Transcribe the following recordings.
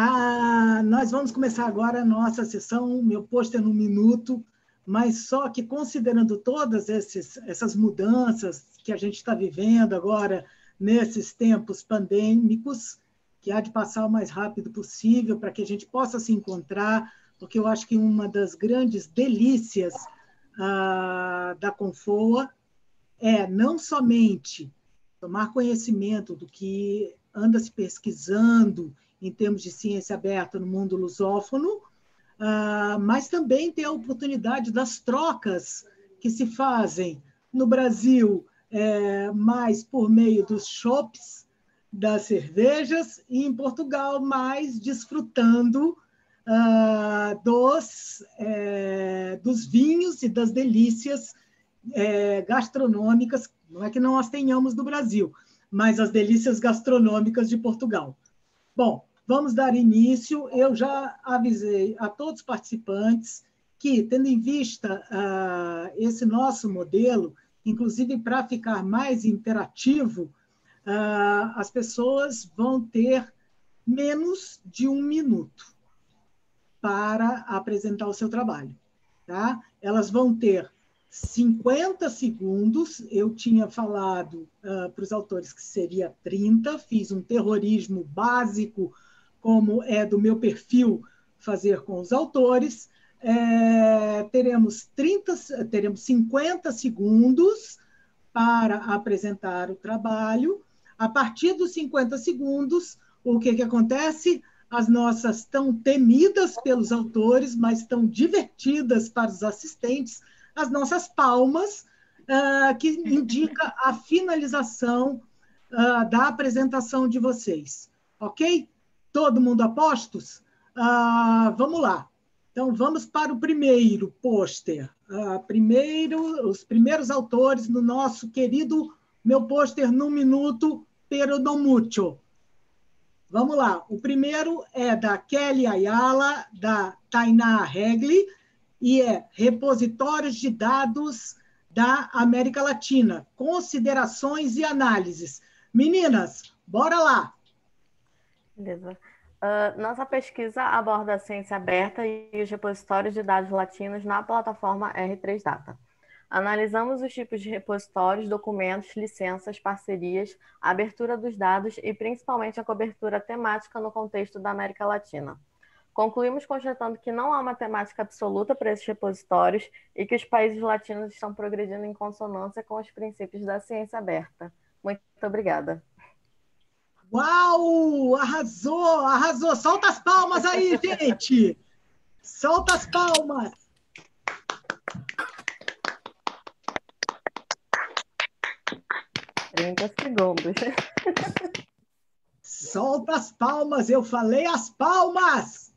Ah, nós vamos começar agora a nossa sessão, meu pôster no minuto, mas só que considerando todas esses, essas mudanças que a gente está vivendo agora, nesses tempos pandêmicos, que há de passar o mais rápido possível para que a gente possa se encontrar, porque eu acho que uma das grandes delícias ah, da Confoa é não somente tomar conhecimento do que anda se pesquisando em termos de ciência aberta no mundo lusófono, ah, mas também ter a oportunidade das trocas que se fazem no Brasil, é, mais por meio dos shops, das cervejas, e em Portugal, mais desfrutando uh, dos, é, dos vinhos e das delícias é, gastronômicas, não é que não as tenhamos do Brasil, mas as delícias gastronômicas de Portugal. Bom, vamos dar início. Eu já avisei a todos os participantes que, tendo em vista uh, esse nosso modelo, inclusive para ficar mais interativo, uh, as pessoas vão ter menos de um minuto para apresentar o seu trabalho. Tá? Elas vão ter 50 segundos, eu tinha falado uh, para os autores que seria 30, fiz um terrorismo básico, como é do meu perfil fazer com os autores. É, teremos 30, teremos 50 segundos para apresentar o trabalho. A partir dos 50 segundos, o que, que acontece? as nossas tão temidas pelos autores, mas tão divertidas para os assistentes, as nossas palmas, uh, que indica a finalização uh, da apresentação de vocês. Ok? Todo mundo a postos? Uh, vamos lá. Então, vamos para o primeiro pôster. primeiro, os primeiros autores no nosso querido Meu Pôster no Minuto, pero no mucho. Vamos lá. O primeiro é da Kelly Ayala, da Tainá Regli, e é Repositórios de Dados da América Latina, Considerações e Análises. Meninas, bora lá! Beleza. Uh, nossa pesquisa aborda a ciência aberta e os repositórios de dados latinos na plataforma R3 Data. Analisamos os tipos de repositórios, documentos, licenças, parcerias, abertura dos dados e principalmente a cobertura temática no contexto da América Latina. Concluímos constatando que não há uma temática absoluta para esses repositórios e que os países latinos estão progredindo em consonância com os princípios da ciência aberta. Muito obrigada. Uau! Arrasou! Arrasou! Solta as palmas aí, gente! Solta as palmas! 30 segundos. Solta as palmas, eu falei as palmas!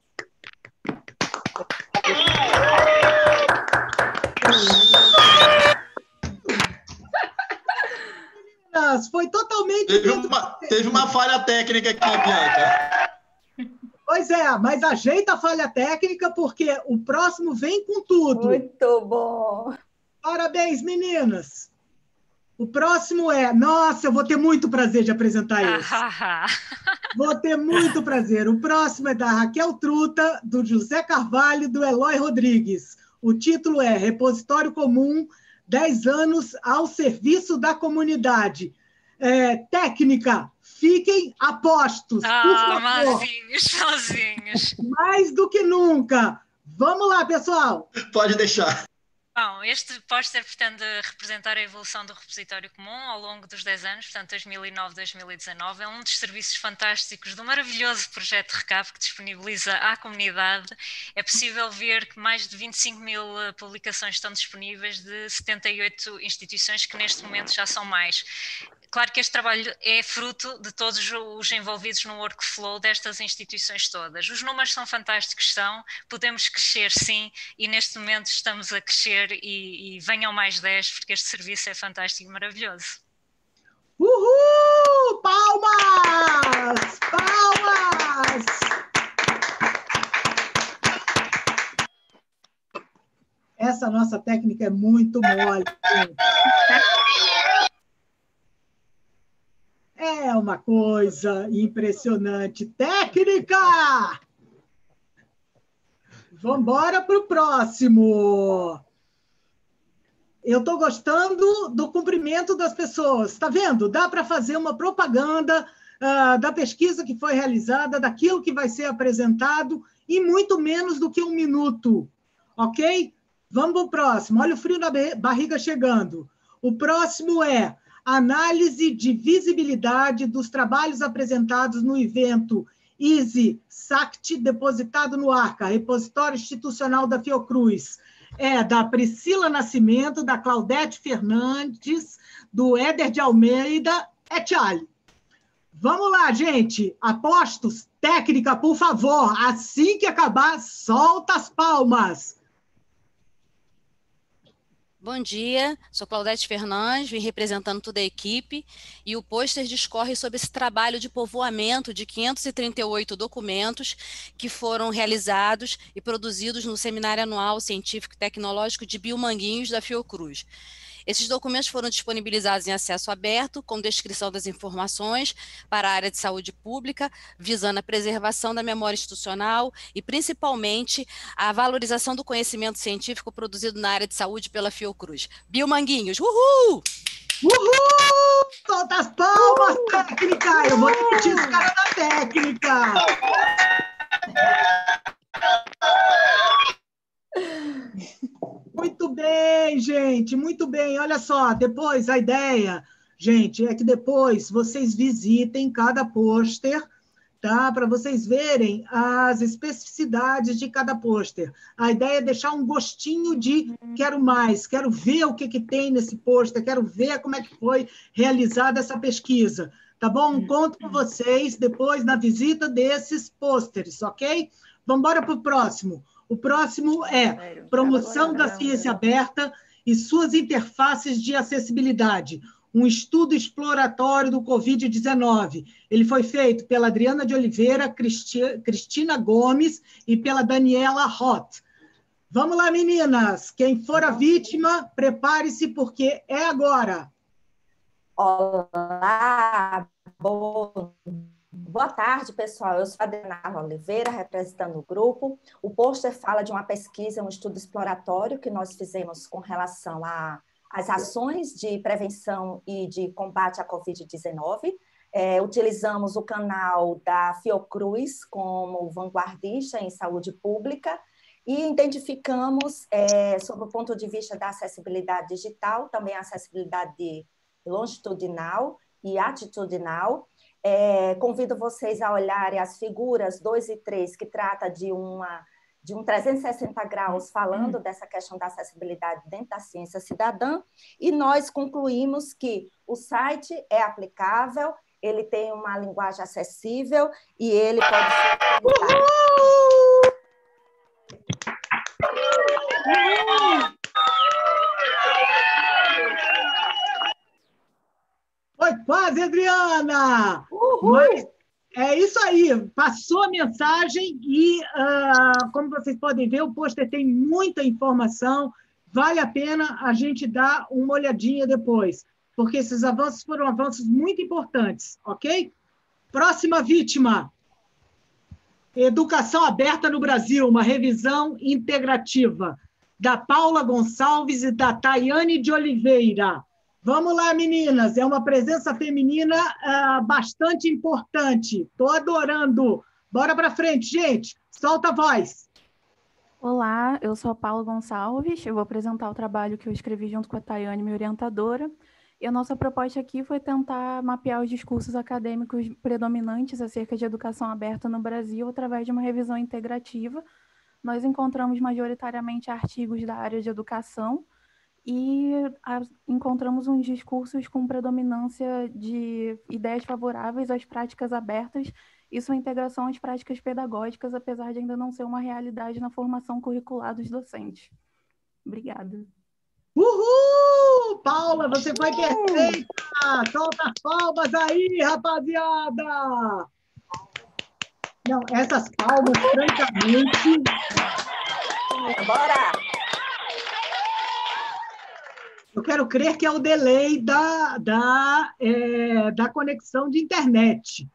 Foi totalmente. Teve uma, teve uma falha técnica aqui, Bianca. Pois é, mas ajeita a falha técnica, porque o próximo vem com tudo. Muito bom. Parabéns, meninas. O próximo é, nossa, eu vou ter muito prazer de apresentar esse. vou ter muito prazer. O próximo é da Raquel Truta, do José Carvalho, do Eloy Rodrigues. O título é Repositório Comum, 10 anos ao serviço da comunidade. É, técnica, fiquem apostos. Ah, mazinhos, sozinhos. Mais do que nunca. Vamos lá, pessoal. Pode deixar. Bom, este póster pretende representar a evolução do repositório comum ao longo dos 10 anos, portanto 2009-2019. É um dos serviços fantásticos do maravilhoso projeto RECAP que disponibiliza à comunidade. É possível ver que mais de 25 mil eh, publicações estão disponíveis de 78 instituições que neste momento já são mais. Claro que este trabalho é fruto de todos os envolvidos no workflow destas instituições todas. Os números são fantásticos, são, podemos crescer sim, e neste momento estamos a crescer e, e venham mais 10, porque este serviço é fantástico e maravilhoso. Uhul! Palmas! Palmas! Essa nossa técnica é muito mole. É, uma coisa impressionante. Técnica! Vamos para o próximo. Eu estou gostando do cumprimento das pessoas. Está vendo? Dá para fazer uma propaganda uh, da pesquisa que foi realizada, daquilo que vai ser apresentado, em muito menos do que um minuto. Ok? Vamos para o próximo. Olha o frio na barriga chegando. O próximo é análise de visibilidade dos trabalhos apresentados no evento Easy SACT depositado no ARCA, repositório institucional da Fiocruz. É da Priscila Nascimento, da Claudete Fernandes, do Éder de Almeida, é Tchali. Vamos lá, gente. Apostos, técnica, por favor. Assim que acabar, solta as palmas. Bom dia, sou Claudete Fernandes, vim representando toda a equipe e o pôster discorre sobre esse trabalho de povoamento de 538 documentos que foram realizados e produzidos no Seminário Anual Científico e Tecnológico de Biomanguinhos da Fiocruz. Esses documentos foram disponibilizados em acesso aberto, com descrição das informações para a área de saúde pública, visando a preservação da memória institucional e, principalmente, a valorização do conhecimento científico produzido na área de saúde pela Fiocruz. Biomanguinhos, uhul! Uhul! Solta as palmas, uhul! técnica! Eu vou repetir os caras da técnica! Muito bem, gente, muito bem. Olha só, depois a ideia, gente, é que depois vocês visitem cada pôster, tá? Para vocês verem as especificidades de cada pôster. A ideia é deixar um gostinho de quero mais, quero ver o que, que tem nesse pôster, quero ver como é que foi realizada essa pesquisa. Tá bom? Conto com vocês depois na visita desses pôsteres, ok? Vamos embora para o próximo. O próximo é promoção da ciência aberta e suas interfaces de acessibilidade. Um estudo exploratório do Covid-19. Ele foi feito pela Adriana de Oliveira, Cristina Gomes e pela Daniela Roth. Vamos lá, meninas. Quem for a vítima, prepare-se, porque é agora. Olá, bom Boa tarde, pessoal. Eu sou a Adriana Oliveira, representando o grupo. O pôster fala de uma pesquisa, um estudo exploratório que nós fizemos com relação às ações de prevenção e de combate à Covid-19. É, utilizamos o canal da Fiocruz como vanguardista em saúde pública e identificamos, é, sob o ponto de vista da acessibilidade digital, também a acessibilidade longitudinal e atitudinal, é, convido vocês a olharem as figuras 2 e 3, que trata de uma de um 360 graus falando hum. dessa questão da acessibilidade dentro da ciência cidadã, e nós concluímos que o site é aplicável, ele tem uma linguagem acessível e ele pode ser. Uhul! Uhul! Foi quase, Adriana! Uhul. Mas é isso aí, passou a mensagem e, uh, como vocês podem ver, o pôster tem muita informação, vale a pena a gente dar uma olhadinha depois, porque esses avanços foram avanços muito importantes, ok? Próxima vítima. Educação aberta no Brasil, uma revisão integrativa, da Paula Gonçalves e da Tayane de Oliveira. Vamos lá, meninas. É uma presença feminina uh, bastante importante. Estou adorando. Bora para frente, gente. Solta a voz. Olá, eu sou a Paula Gonçalves. Eu vou apresentar o trabalho que eu escrevi junto com a Tayane, minha orientadora. E a nossa proposta aqui foi tentar mapear os discursos acadêmicos predominantes acerca de educação aberta no Brasil através de uma revisão integrativa. Nós encontramos majoritariamente artigos da área de educação, e a, encontramos uns discursos com predominância de ideias favoráveis às práticas abertas e sua integração às práticas pedagógicas, apesar de ainda não ser uma realidade na formação curricular dos docentes. Obrigada. Uhul! Paula, você foi perfeita! Solta as palmas aí, rapaziada! Não, essas palmas, francamente. Bora! Eu quero crer que é o delay da, da, é, da conexão de internet.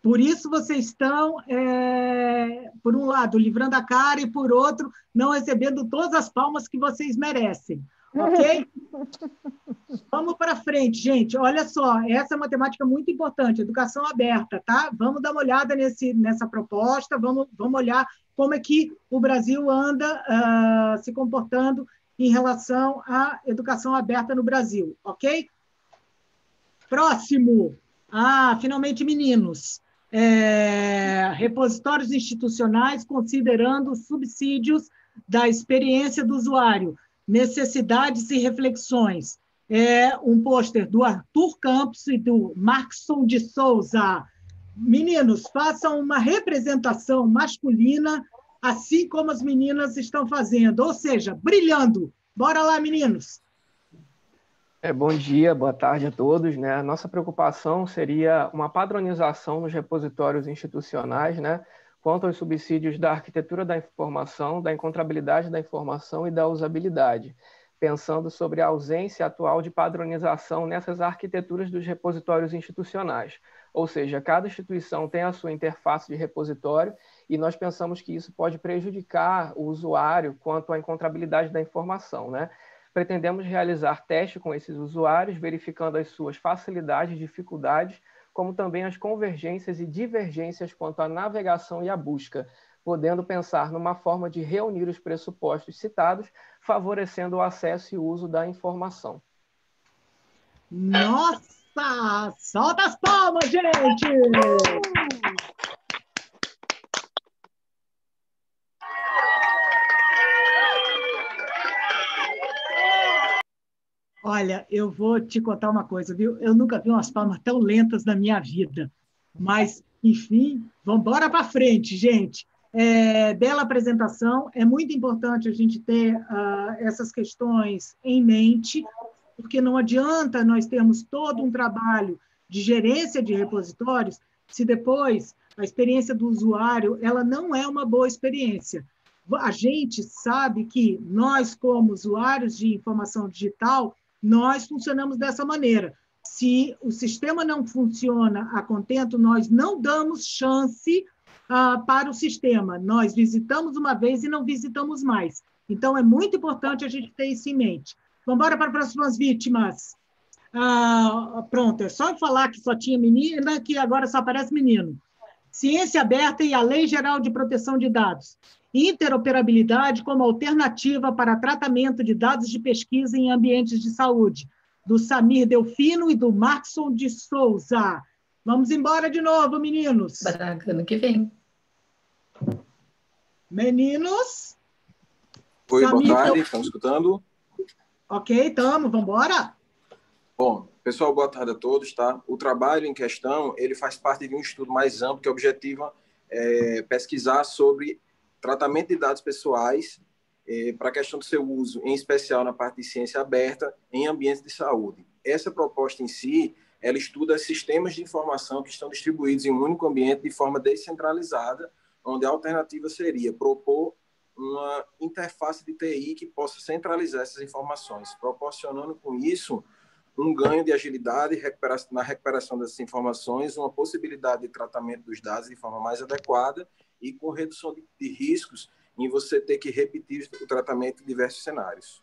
Por isso vocês estão, é, por um lado, livrando a cara e, por outro, não recebendo todas as palmas que vocês merecem. Ok? Vamos para frente, gente. Olha só, essa é uma temática muito importante, educação aberta, tá? Vamos dar uma olhada nesse, nessa proposta, vamos, vamos olhar como é que o Brasil anda uh, se comportando em relação à educação aberta no Brasil, ok? Próximo. Ah, finalmente, meninos é, repositórios institucionais considerando subsídios da experiência do usuário, necessidades e reflexões. É um pôster do Arthur Campos e do Markson de Souza. Meninos, façam uma representação masculina, assim como as meninas estão fazendo, ou seja, brilhando. Bora lá, meninos! É, bom dia, boa tarde a todos. Né? Nossa preocupação seria uma padronização nos repositórios institucionais, né? quanto aos subsídios da arquitetura da informação, da encontrabilidade da informação e da usabilidade, pensando sobre a ausência atual de padronização nessas arquiteturas dos repositórios institucionais. Ou seja, cada instituição tem a sua interface de repositório e nós pensamos que isso pode prejudicar o usuário quanto à encontrabilidade da informação, né? pretendemos realizar teste com esses usuários, verificando as suas facilidades dificuldades, como também as convergências e divergências quanto à navegação e à busca, podendo pensar numa forma de reunir os pressupostos citados, favorecendo o acesso e uso da informação. Nossa! Solta as palmas, gente! Olha, eu vou te contar uma coisa, viu? Eu nunca vi umas palmas tão lentas na minha vida. Mas, enfim, vamos embora para frente, gente. É, bela apresentação. É muito importante a gente ter uh, essas questões em mente, porque não adianta nós termos todo um trabalho de gerência de repositórios se depois a experiência do usuário ela não é uma boa experiência. A gente sabe que nós, como usuários de informação digital, nós funcionamos dessa maneira. Se o sistema não funciona a contento, nós não damos chance uh, para o sistema. Nós visitamos uma vez e não visitamos mais. Então, é muito importante a gente ter isso em mente. Vamos embora para as próximas vítimas. Ah, pronto, é só falar que só tinha menina, que agora só aparece menino. Ciência aberta e a Lei Geral de Proteção de Dados interoperabilidade como alternativa para tratamento de dados de pesquisa em ambientes de saúde, do Samir Delfino e do Markson de Souza. Vamos embora de novo, meninos. Baraca, ano que vem. Meninos? Oi, Samir boa tarde, estamos escutando? Ok, estamos, vamos embora? Bom, pessoal, boa tarde a todos, tá? O trabalho em questão, ele faz parte de um estudo mais amplo que objetiva é, pesquisar sobre tratamento de dados pessoais é, para a questão do seu uso, em especial na parte de ciência aberta, em ambientes de saúde. Essa proposta em si, ela estuda sistemas de informação que estão distribuídos em um único ambiente de forma descentralizada, onde a alternativa seria propor uma interface de TI que possa centralizar essas informações, proporcionando com isso um ganho de agilidade na recuperação dessas informações, uma possibilidade de tratamento dos dados de forma mais adequada e com redução de, riscos em você ter que repetir o tratamento em diversos cenários.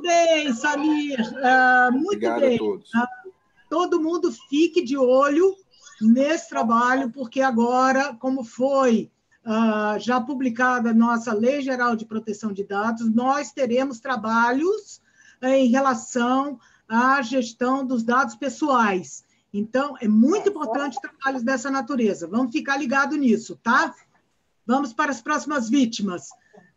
Muito bem, Samir. Uh, muito Obrigado bem. a todos. Uh, todo mundo fique de olho nesse trabalho, porque agora, como foi uh, já publicada a nossa Lei Geral de Proteção de Dados, nós teremos trabalhos em relação a gestão dos dados pessoais. Então, é muito importante trabalhos dessa natureza. Vamos ficar ligado nisso, tá? Vamos para as próximas vítimas.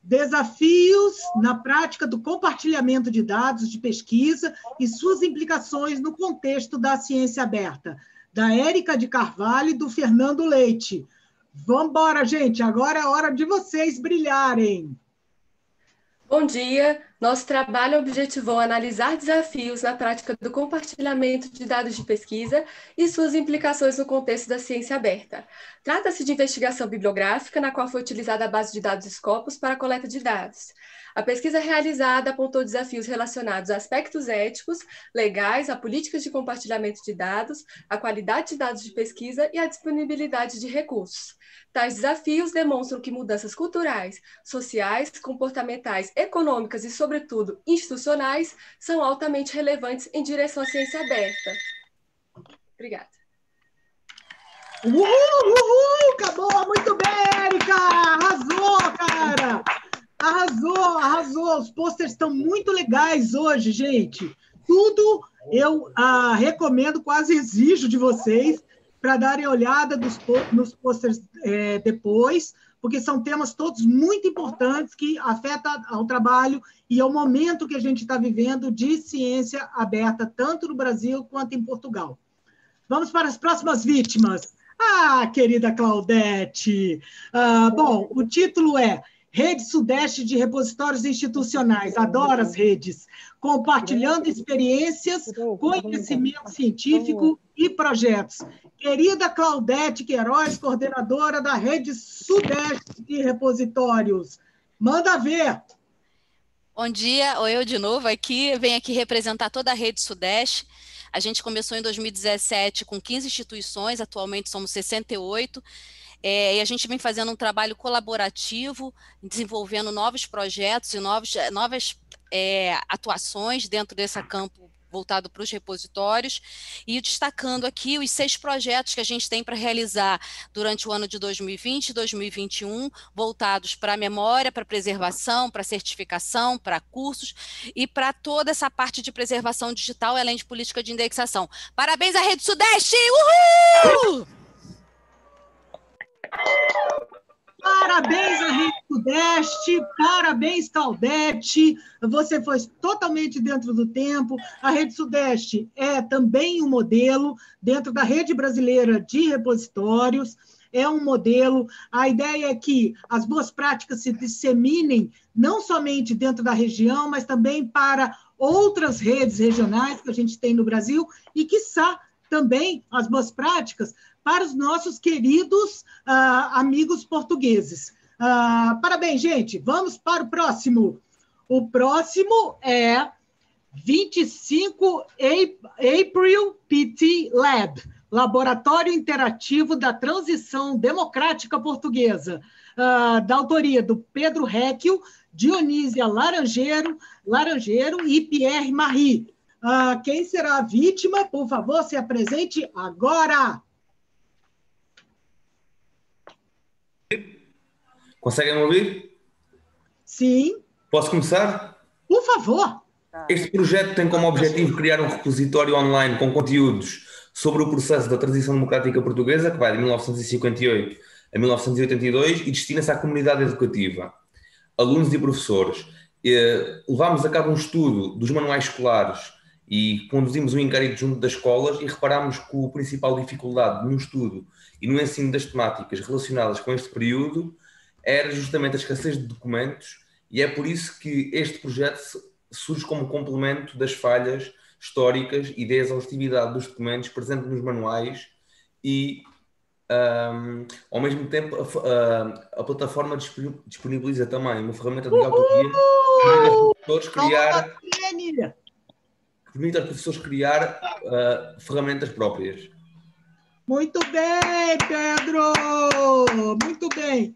Desafios na prática do compartilhamento de dados de pesquisa e suas implicações no contexto da ciência aberta. Da Érica de Carvalho e do Fernando Leite. Vamos embora, gente. Agora é hora de vocês brilharem. Bom dia. Nosso trabalho objetivou analisar desafios na prática do compartilhamento de dados de pesquisa e suas implicações no contexto da ciência aberta. Trata-se de investigação bibliográfica, na qual foi utilizada a base de dados Scopus para a coleta de dados. A pesquisa realizada apontou desafios relacionados a aspectos éticos, legais, a políticas de compartilhamento de dados, a qualidade de dados de pesquisa e a disponibilidade de recursos. Tais desafios demonstram que mudanças culturais, sociais, comportamentais, econômicas e, sobretudo, institucionais são altamente relevantes em direção à ciência aberta. Obrigada. Uhul, uhul! Acabou muito bem, Erika! Arrasou, cara! Arrasou, arrasou. Os posters estão muito legais hoje, gente. Tudo eu ah, recomendo, quase exijo de vocês para darem olhada dos, nos posters é, depois, porque são temas todos muito importantes que afetam ao trabalho e ao momento que a gente está vivendo de ciência aberta, tanto no Brasil quanto em Portugal. Vamos para as próximas vítimas. Ah, querida Claudete! Ah, bom, o título é Rede Sudeste de Repositórios Institucionais, adoro as redes, compartilhando experiências, conhecimento científico e projetos. Querida Claudete Queiroz, coordenadora da Rede Sudeste de Repositórios, manda ver. Bom dia, ou eu de novo aqui, venho aqui representar toda a Rede Sudeste. A gente começou em 2017 com 15 instituições, atualmente somos 68. É, e a gente vem fazendo um trabalho colaborativo, desenvolvendo novos projetos e novos, novas é, atuações dentro desse campo voltado para os repositórios, e destacando aqui os seis projetos que a gente tem para realizar durante o ano de 2020 e 2021, voltados para a memória, para a preservação, para a certificação, para cursos e para toda essa parte de preservação digital, além de política de indexação. Parabéns à Rede Sudeste! Uhul! Parabéns, Henrique Sudeste, parabéns, Caldete. Você foi totalmente dentro do tempo. A Rede Sudeste é também um modelo dentro da rede brasileira de repositórios. É um modelo. A ideia é que as boas práticas se disseminem não somente dentro da região, mas também para outras redes regionais que a gente tem no Brasil e, quiçá, também as boas práticas para os nossos queridos uh, amigos portugueses. Uh, parabéns, gente. Vamos para o próximo. O próximo é 25 April PT Lab, Laboratório Interativo da Transição Democrática Portuguesa, uh, da autoria do Pedro Recchio, Dionísia Laranjeiro, Laranjeiro e Pierre Marie. Uh, quem será a vítima? Por favor, se apresente agora. Conseguem ouvir? Sim. Posso começar? Por favor. Este projeto tem como objetivo criar um repositório online com conteúdos sobre o processo da transição democrática portuguesa, que vai de 1958 a 1982, e destina-se à comunidade educativa, alunos e professores. Levámos a cabo um estudo dos manuais escolares e conduzimos um inquérito junto das escolas e reparámos que a principal dificuldade no estudo e no ensino das temáticas relacionadas com este período era justamente a escassez de documentos e é por isso que este projeto surge como complemento das falhas históricas e da exaustividade dos documentos presentes nos manuais e um, ao mesmo tempo a, a, a, plataforma disponibiliza também uma ferramenta de autoria permite aos professores criar permite aos professores criar uh, ferramentas próprias. Muito bem, Pedro! Muito bem.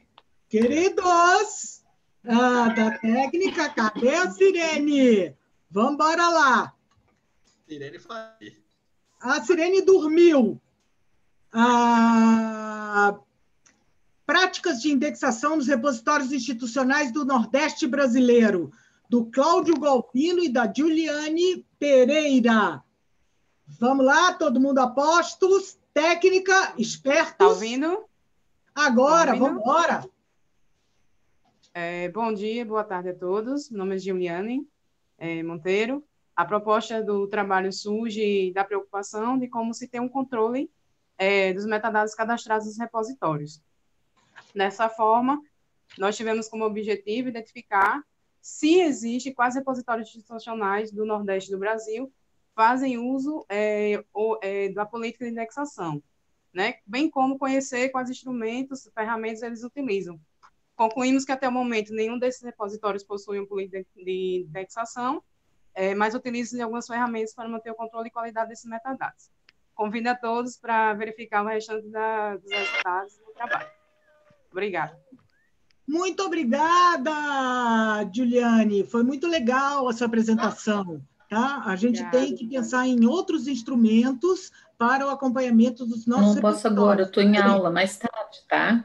Queridos ah, da técnica, cadê a Sirene? Vamos embora lá. Sirene foi. A Sirene dormiu. Ah, práticas de indexação nos repositórios institucionais do Nordeste brasileiro, do Cláudio Golpino e da Juliane Pereira. Vamos lá, todo mundo a postos. Técnica, espertos. Está ouvindo? Agora, tá vamos embora. É, bom dia, boa tarde a todos. Meu nome é Giuliane é, Monteiro. A proposta do trabalho surge da preocupação de como se tem um controle é, dos metadados cadastrados nos repositórios. Dessa forma, nós tivemos como objetivo identificar se existe, quais repositórios institucionais do Nordeste do Brasil fazem uso é, ou, é, da política de indexação, né? bem como conhecer quais instrumentos, ferramentas eles utilizam. Concluímos que até o momento nenhum desses repositórios possui uma política de indexação, é, mas utilizam algumas ferramentas para manter o controle e qualidade desses metadados. Convido a todos para verificar o restante da, dos resultados do trabalho. Obrigada. Muito obrigada, Juliane. Foi muito legal a sua apresentação. Tá? A gente obrigada, tem que pensar em outros instrumentos para o acompanhamento dos nossos. Não posso agora, eu estou em aula mais tarde, tá?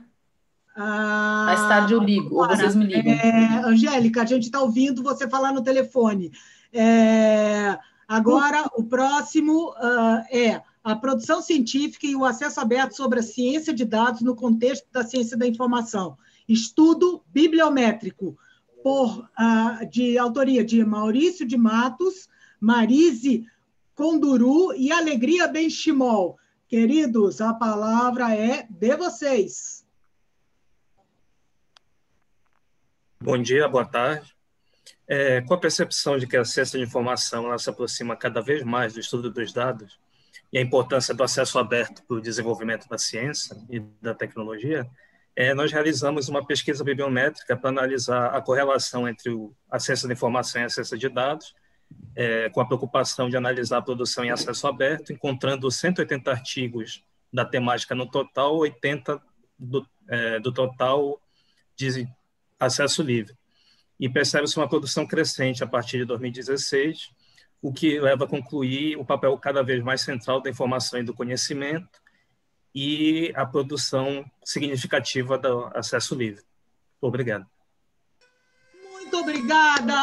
Ah, mais tarde eu ligo, agora, ou vocês me ligam. É, Angélica, a gente está ouvindo você falar no telefone. É, agora, o próximo uh, é a produção científica e o acesso aberto sobre a ciência de dados no contexto da ciência da informação. Estudo bibliométrico, por, uh, de autoria de Maurício de Matos, Marise Conduru e Alegria Benchimol. Queridos, a palavra é de vocês. Bom dia, boa tarde. É, com a percepção de que a ciência de informação ela se aproxima cada vez mais do estudo dos dados, e a importância do acesso aberto para o desenvolvimento da ciência e da tecnologia, é, nós realizamos uma pesquisa bibliométrica para analisar a correlação entre o acesso à informação e acesso de dados, é, com a preocupação de analisar a produção em acesso aberto, encontrando 180 artigos da temática no total, 80 do, é, do total de acesso livre. E percebe-se uma produção crescente a partir de 2016, o que leva a concluir o papel cada vez mais central da informação e do conhecimento e a produção significativa do acesso livre. Obrigado. Muito obrigada,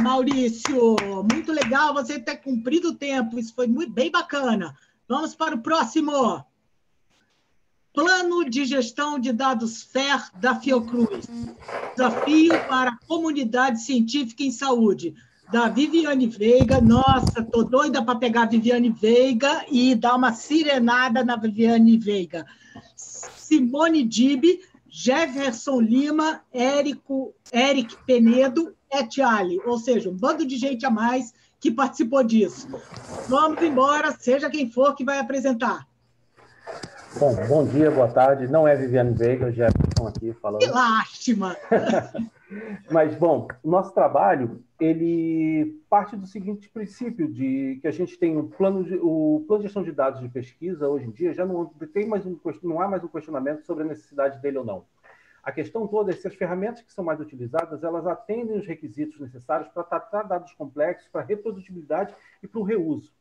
Maurício. Muito legal você ter cumprido o tempo. Isso foi muito bem bacana. Vamos para o próximo. Plano de Gestão de Dados FER da Fiocruz. Desafio para a comunidade científica em saúde da Viviane Veiga. Nossa, tô doida para pegar a Viviane Veiga e dar uma sirenada na Viviane Veiga. Simone Dib, Jefferson Lima, Érico, Eric Penedo, Etiali, ou seja, um bando de gente a mais que participou disso. Vamos embora, seja quem for que vai apresentar. Bom, bom dia, boa tarde. Não é Viviane Veiga, o Jefferson aqui falando. Que lástima! Mas, bom, nosso trabalho, ele parte do seguinte princípio, de que a gente tem um plano de, o plano de gestão de dados de pesquisa, hoje em dia, já não, tem mais um, não há mais um questionamento sobre a necessidade dele ou não. A questão toda é se as ferramentas que são mais utilizadas, elas atendem os requisitos necessários para tratar dados complexos, para reprodutibilidade e para o reuso.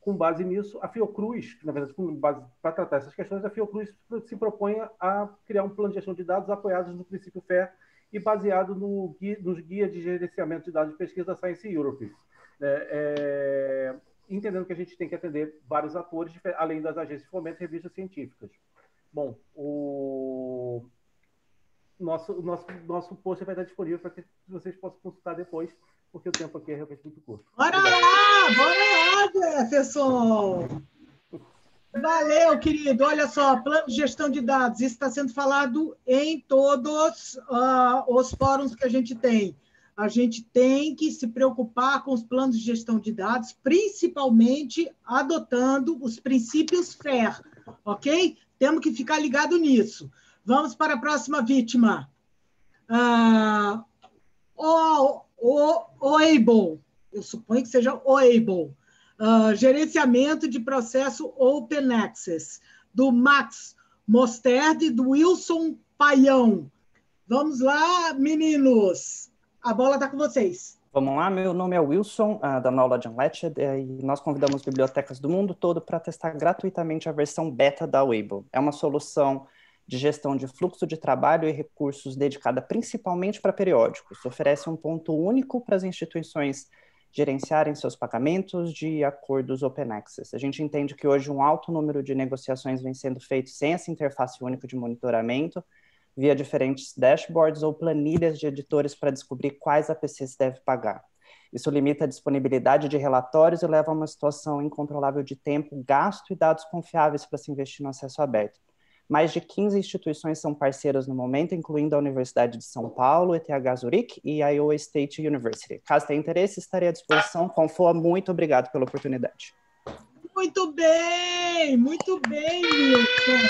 Com base nisso, a Fiocruz, na verdade, com base para tratar essas questões, a Fiocruz se propõe a criar um plano de gestão de dados apoiados no princípio FAIR e baseado no guia, nos guias de gerenciamento de dados de pesquisa Science Europe. É, é, entendendo que a gente tem que atender vários atores, além das agências de fomento e revistas científicas. Bom, o nosso, nosso, nosso post vai estar disponível para que vocês possam consultar depois, porque o tempo aqui é realmente muito curto. Bora lá! Bora lá, Jefferson! Valeu, querido. Olha só, plano de gestão de dados. Isso está sendo falado em todos uh, os fóruns que a gente tem. A gente tem que se preocupar com os planos de gestão de dados, principalmente adotando os princípios FAIR, ok? Temos que ficar ligado nisso. Vamos para a próxima vítima. Uh, o, o, o Able. Eu suponho que seja o Able uh, gerenciamento de processo Open Access, do Max Mosterd e do Wilson Paião. Vamos lá, meninos. A bola está com vocês. Vamos lá, meu nome é Wilson, uh, da Knowledge Unlatched, eh, e nós convidamos bibliotecas do mundo todo para testar gratuitamente a versão beta da Weibo. É uma solução de gestão de fluxo de trabalho e recursos dedicada principalmente para periódicos. Oferece um ponto único para as instituições gerenciarem seus pagamentos de acordos Open Access. A gente entende que hoje um alto número de negociações vem sendo feito sem essa interface única de monitoramento, via diferentes dashboards ou planilhas de editores para descobrir quais APCs deve pagar. Isso limita a disponibilidade de relatórios e leva a uma situação incontrolável de tempo, gasto e dados confiáveis para se investir no acesso aberto. Mais de 15 instituições são parceiras no momento, incluindo a Universidade de São Paulo, ETH Zurich e Iowa State University. Caso tenha interesse, estarei à disposição. Confoa, muito obrigado pela oportunidade. Muito bem, muito bem, Milton.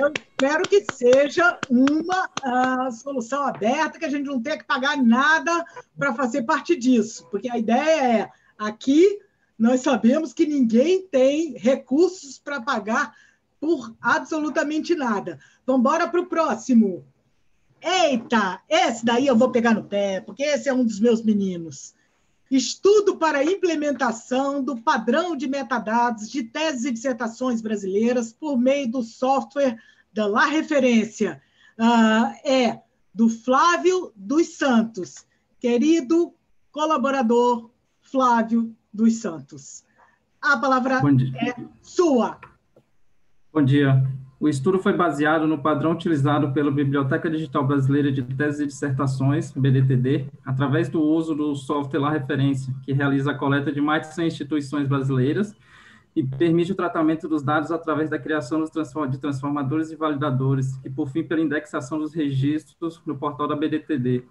Eu espero que seja uma uh, solução aberta, que a gente não tenha que pagar nada para fazer parte disso, porque a ideia é aqui nós sabemos que ninguém tem recursos para pagar por absolutamente nada. Vamos embora para o próximo. Eita, esse daí eu vou pegar no pé, porque esse é um dos meus meninos. Estudo para implementação do padrão de metadados de teses e dissertações brasileiras por meio do software da La Referência. Uh, é do Flávio dos Santos, querido colaborador Flávio dos Santos. A palavra é sua. Bom dia. O estudo foi baseado no padrão utilizado pela Biblioteca Digital Brasileira de Teses e Dissertações, BDTD, através do uso do software La Referência, que realiza a coleta de mais de 100 instituições brasileiras e permite o tratamento dos dados através da criação de transformadores e validadores, e, por fim, pela indexação dos registros no portal da BDTD,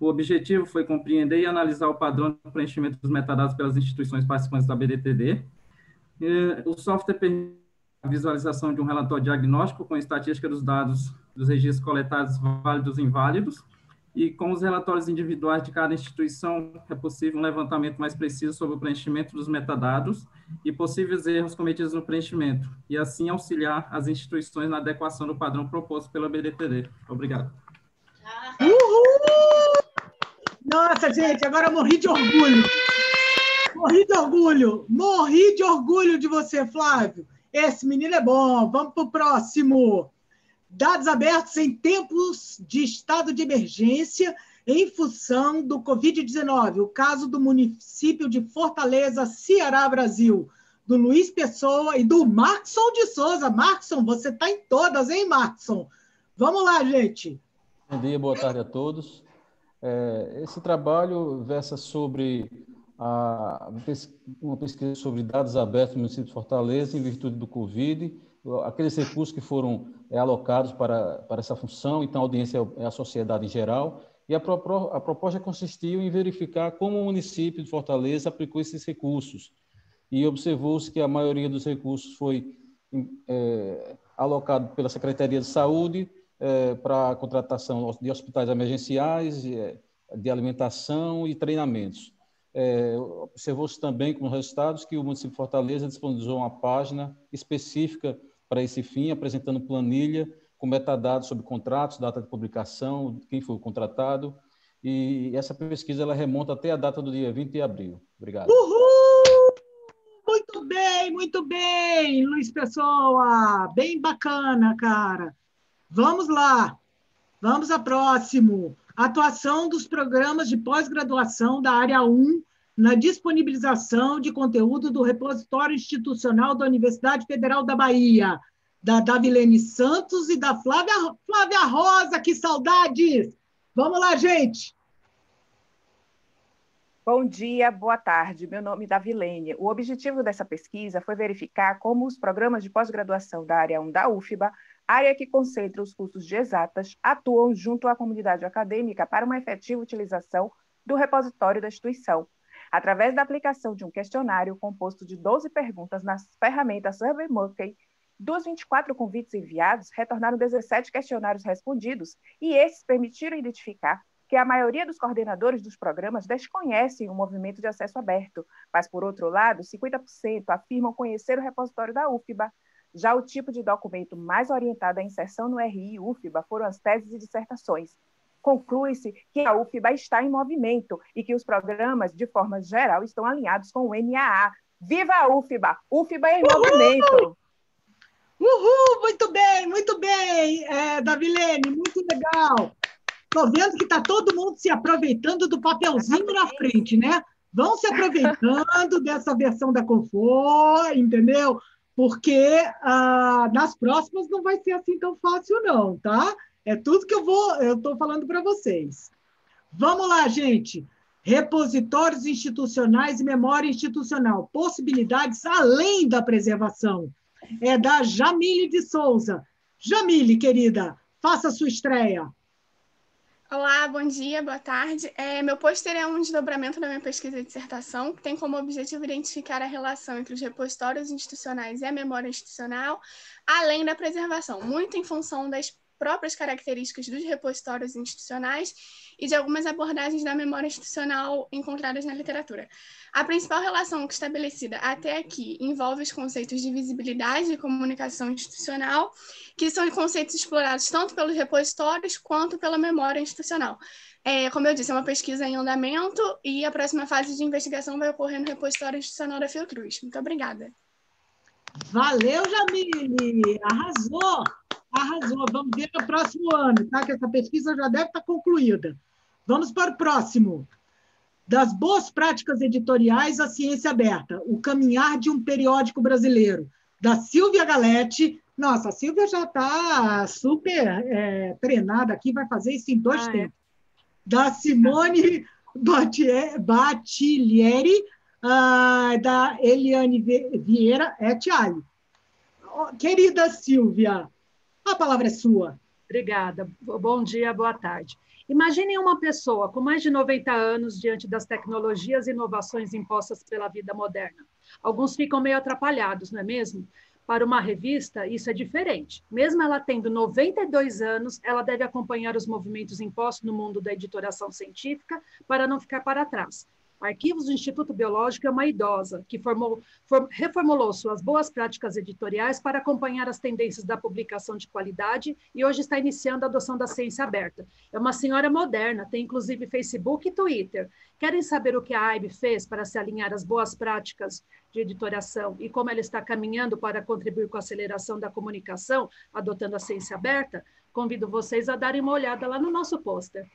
o objetivo foi compreender e analisar o padrão de preenchimento dos metadados pelas instituições participantes da BDTD. E o software permite visualização de um relatório diagnóstico com estatística dos dados dos registros coletados válidos e inválidos, e com os relatórios individuais de cada instituição, é possível um levantamento mais preciso sobre o preenchimento dos metadados e possíveis erros cometidos no preenchimento, e assim auxiliar as instituições na adequação do padrão proposto pela BDTD. Obrigado. Uhul! Nossa, gente, agora morri de orgulho. Morri de orgulho. Morri de orgulho de você, Flávio. Esse menino é bom. Vamos para o próximo. Dados abertos em tempos de estado de emergência em função do Covid-19. O caso do município de Fortaleza, Ceará, Brasil, do Luiz Pessoa e do Markson de Souza. Markson, você está em todas, hein, Markson? Vamos lá, gente. Bom dia, boa tarde a todos. É, esse trabalho versa sobre a, uma pesquisa sobre dados abertos no município de Fortaleza em virtude do Covid, aqueles recursos que foram é, alocados para, para essa função, então a audiência é a sociedade em geral, e a, pro, a proposta consistiu em verificar como o município de Fortaleza aplicou esses recursos, e observou-se que a maioria dos recursos foi é, alocado pela Secretaria de Saúde, é, para a contratação de hospitais emergenciais, é, de alimentação e treinamentos. É, Observou-se também, como resultados, que o município de Fortaleza disponibilizou uma página específica para esse fim, apresentando planilha com metadados sobre contratos, data de publicação, quem foi contratado. E essa pesquisa ela remonta até a data do dia 20 de abril. Obrigado. Uhul! Muito bem, muito bem, Luiz Pessoa. Bem bacana, cara. Vamos lá. Vamos a próximo. Atuação dos programas de pós-graduação da área 1 na disponibilização de conteúdo do repositório institucional da Universidade Federal da Bahia, da Davilene Santos e da Flávia, Flávia Rosa. Que saudades! Vamos lá, gente! Bom dia, boa tarde. Meu nome é Davilene. O objetivo dessa pesquisa foi verificar como os programas de pós-graduação da área 1 da UFBA área que concentra os cursos de exatas, atuam junto à comunidade acadêmica para uma efetiva utilização do repositório da instituição, através da aplicação de um questionário composto de 12 perguntas nas ferramentas SurveyMonkey. Dos 24 convites enviados, retornaram 17 questionários respondidos, e esses permitiram identificar que a maioria dos coordenadores dos programas desconhecem o movimento de acesso aberto, mas, por outro lado, 50% afirmam conhecer o repositório da UFBA, já o tipo de documento mais orientado à inserção no RI e UFBA foram as teses e dissertações. Conclui-se que a UFBA está em movimento e que os programas, de forma geral, estão alinhados com o NAA. Viva a UFBA! UFBA em Uhul! movimento! Uhul! Muito bem, muito bem, é, Davilene, muito legal. Estou vendo que está todo mundo se aproveitando do papelzinho na frente, né? Vão se aproveitando dessa versão da Confor, entendeu? porque ah, nas próximas não vai ser assim tão fácil, não, tá? É tudo que eu vou, eu estou falando para vocês. Vamos lá, gente. Repositórios institucionais e memória institucional, possibilidades além da preservação. É da Jamile de Souza. Jamile, querida, faça sua estreia. Olá, bom dia, boa tarde. É, meu pôster é um desdobramento da minha pesquisa de dissertação, que tem como objetivo identificar a relação entre os repositórios institucionais e a memória institucional, além da preservação, muito em função das próprias características dos repositórios institucionais e de algumas abordagens da memória institucional encontradas na literatura. A principal relação estabelecida até aqui envolve os conceitos de visibilidade e comunicação institucional, que são conceitos explorados tanto pelos repositórios quanto pela memória institucional. É, como eu disse, é uma pesquisa em andamento e a próxima fase de investigação vai ocorrer no repositório institucional da Fiocruz. Muito obrigada. Valeu, Jamile! Arrasou! Arrasou. Vamos ver no próximo ano, tá? Que essa pesquisa já deve estar concluída. Vamos para o próximo. Das boas práticas editoriais à ciência aberta, o caminhar de um periódico brasileiro, da Silvia Galete. Nossa, a Silvia já está super é, treinada aqui, vai fazer isso em dois ah, é. tempos. É. Da Simone Batilieri, uh, da Eliane Vieira Etiali. Querida Silvia, a palavra é sua. Obrigada. Bom dia, boa tarde. Imaginem uma pessoa com mais de 90 anos diante das tecnologias e inovações impostas pela vida moderna. Alguns ficam meio atrapalhados, não é mesmo? Para uma revista, isso é diferente. Mesmo ela tendo 92 anos, ela deve acompanhar os movimentos impostos no mundo da editoração científica para não ficar para trás. Arquivos do Instituto Biológico é uma idosa que formou, for, reformulou suas boas práticas editoriais para acompanhar as tendências da publicação de qualidade e hoje está iniciando a adoção da ciência aberta. É uma senhora moderna, tem inclusive Facebook e Twitter. Querem saber o que a AIB fez para se alinhar às boas práticas de editoração e como ela está caminhando para contribuir com a aceleração da comunicação, adotando a ciência aberta? Convido vocês a darem uma olhada lá no nosso pôster.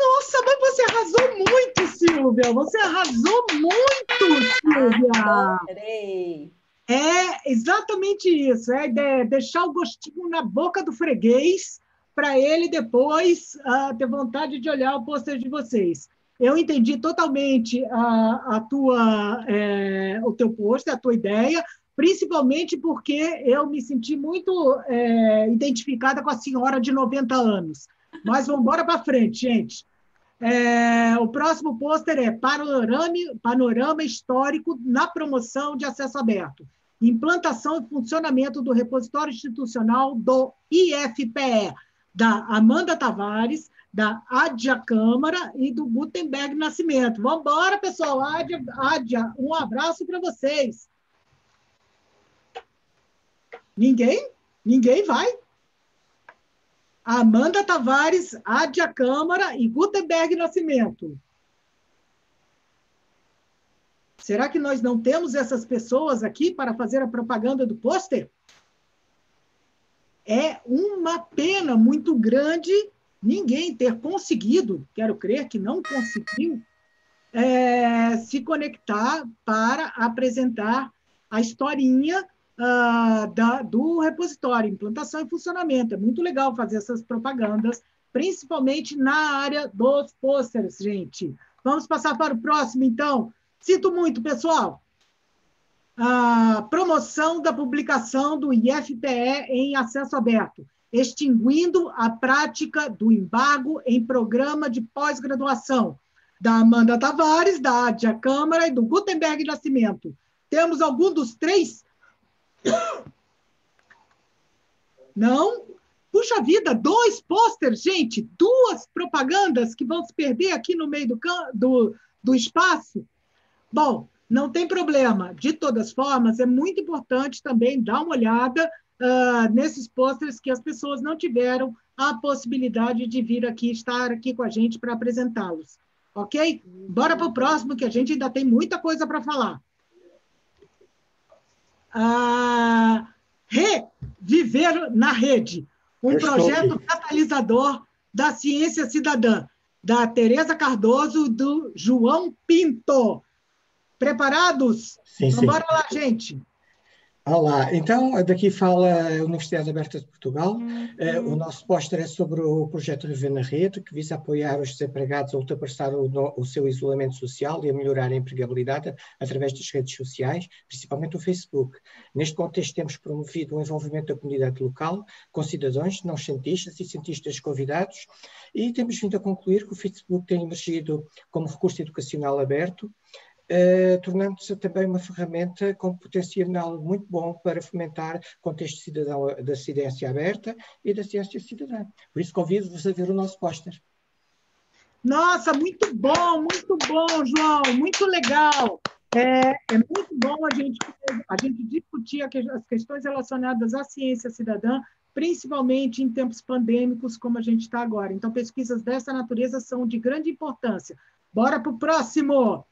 Nossa, mas você arrasou muito, Silvia! Você arrasou muito, Silvia! Adorei! É exatamente isso, é de deixar o gostinho na boca do freguês para ele depois uh, ter vontade de olhar o pôster de vocês. Eu entendi totalmente a, a tua, é, o teu pôster, a tua ideia, principalmente porque eu me senti muito é, identificada com a senhora de 90 anos. Mas vamos embora para frente, gente. É, o próximo pôster é panorama, panorama Histórico na Promoção de Acesso Aberto. Implantação e funcionamento do repositório institucional do IFPE, da Amanda Tavares, da Adia Câmara e do Gutenberg Nascimento. Vamos embora, pessoal. Adia, Adia, um abraço para vocês. Ninguém? Ninguém vai? Amanda Tavares, Adia Câmara e Gutenberg Nascimento. Será que nós não temos essas pessoas aqui para fazer a propaganda do pôster? É uma pena muito grande ninguém ter conseguido, quero crer que não conseguiu, é, se conectar para apresentar a historinha uh, da, do repositório, implantação e funcionamento. É muito legal fazer essas propagandas, principalmente na área dos pôsteres, gente. Vamos passar para o próximo, então. Sinto muito, pessoal. A promoção da publicação do IFPE em acesso aberto, extinguindo a prática do embargo em programa de pós-graduação, da Amanda Tavares, da Adia Câmara e do Gutenberg Nascimento. Temos algum dos três não? Puxa vida, dois pôsteres, gente, duas propagandas que vão se perder aqui no meio do, do, do espaço. Bom, não tem problema. De todas formas, é muito importante também dar uma olhada uh, nesses pôsteres que as pessoas não tiveram a possibilidade de vir aqui, estar aqui com a gente para apresentá-los. Ok? Bora para o próximo, que a gente ainda tem muita coisa para falar a Reviver na Rede, um projeto catalisador da ciência cidadã, da Tereza Cardoso e do João Pinto. Preparados? Sim, então, sim. bora lá, gente. Olá, então daqui fala a Universidade Aberta de Portugal. Uh, o nosso póster é sobre o projeto Rever na Rede, que visa apoiar os desempregados a ultrapassar o, o, seu isolamento social e a melhorar a empregabilidade através das redes sociais, principalmente o Facebook. Neste contexto, temos promovido o envolvimento da comunidade local, com cidadãos, não cientistas e cientistas convidados, e temos vindo a concluir que o Facebook tem emergido como recurso educacional aberto, Uh, tornando-se também uma ferramenta com potencial muito bom para fomentar contexto cidadão da ciência aberta e da ciência cidadã. Por isso convido-vos a ver o nosso póster. Nossa, muito bom, muito bom, João, muito legal. É, é muito bom a gente, a gente discutir as questões relacionadas à ciência cidadã, principalmente em tempos pandêmicos como a gente está agora. Então, pesquisas dessa natureza são de grande importância. Bora para o próximo!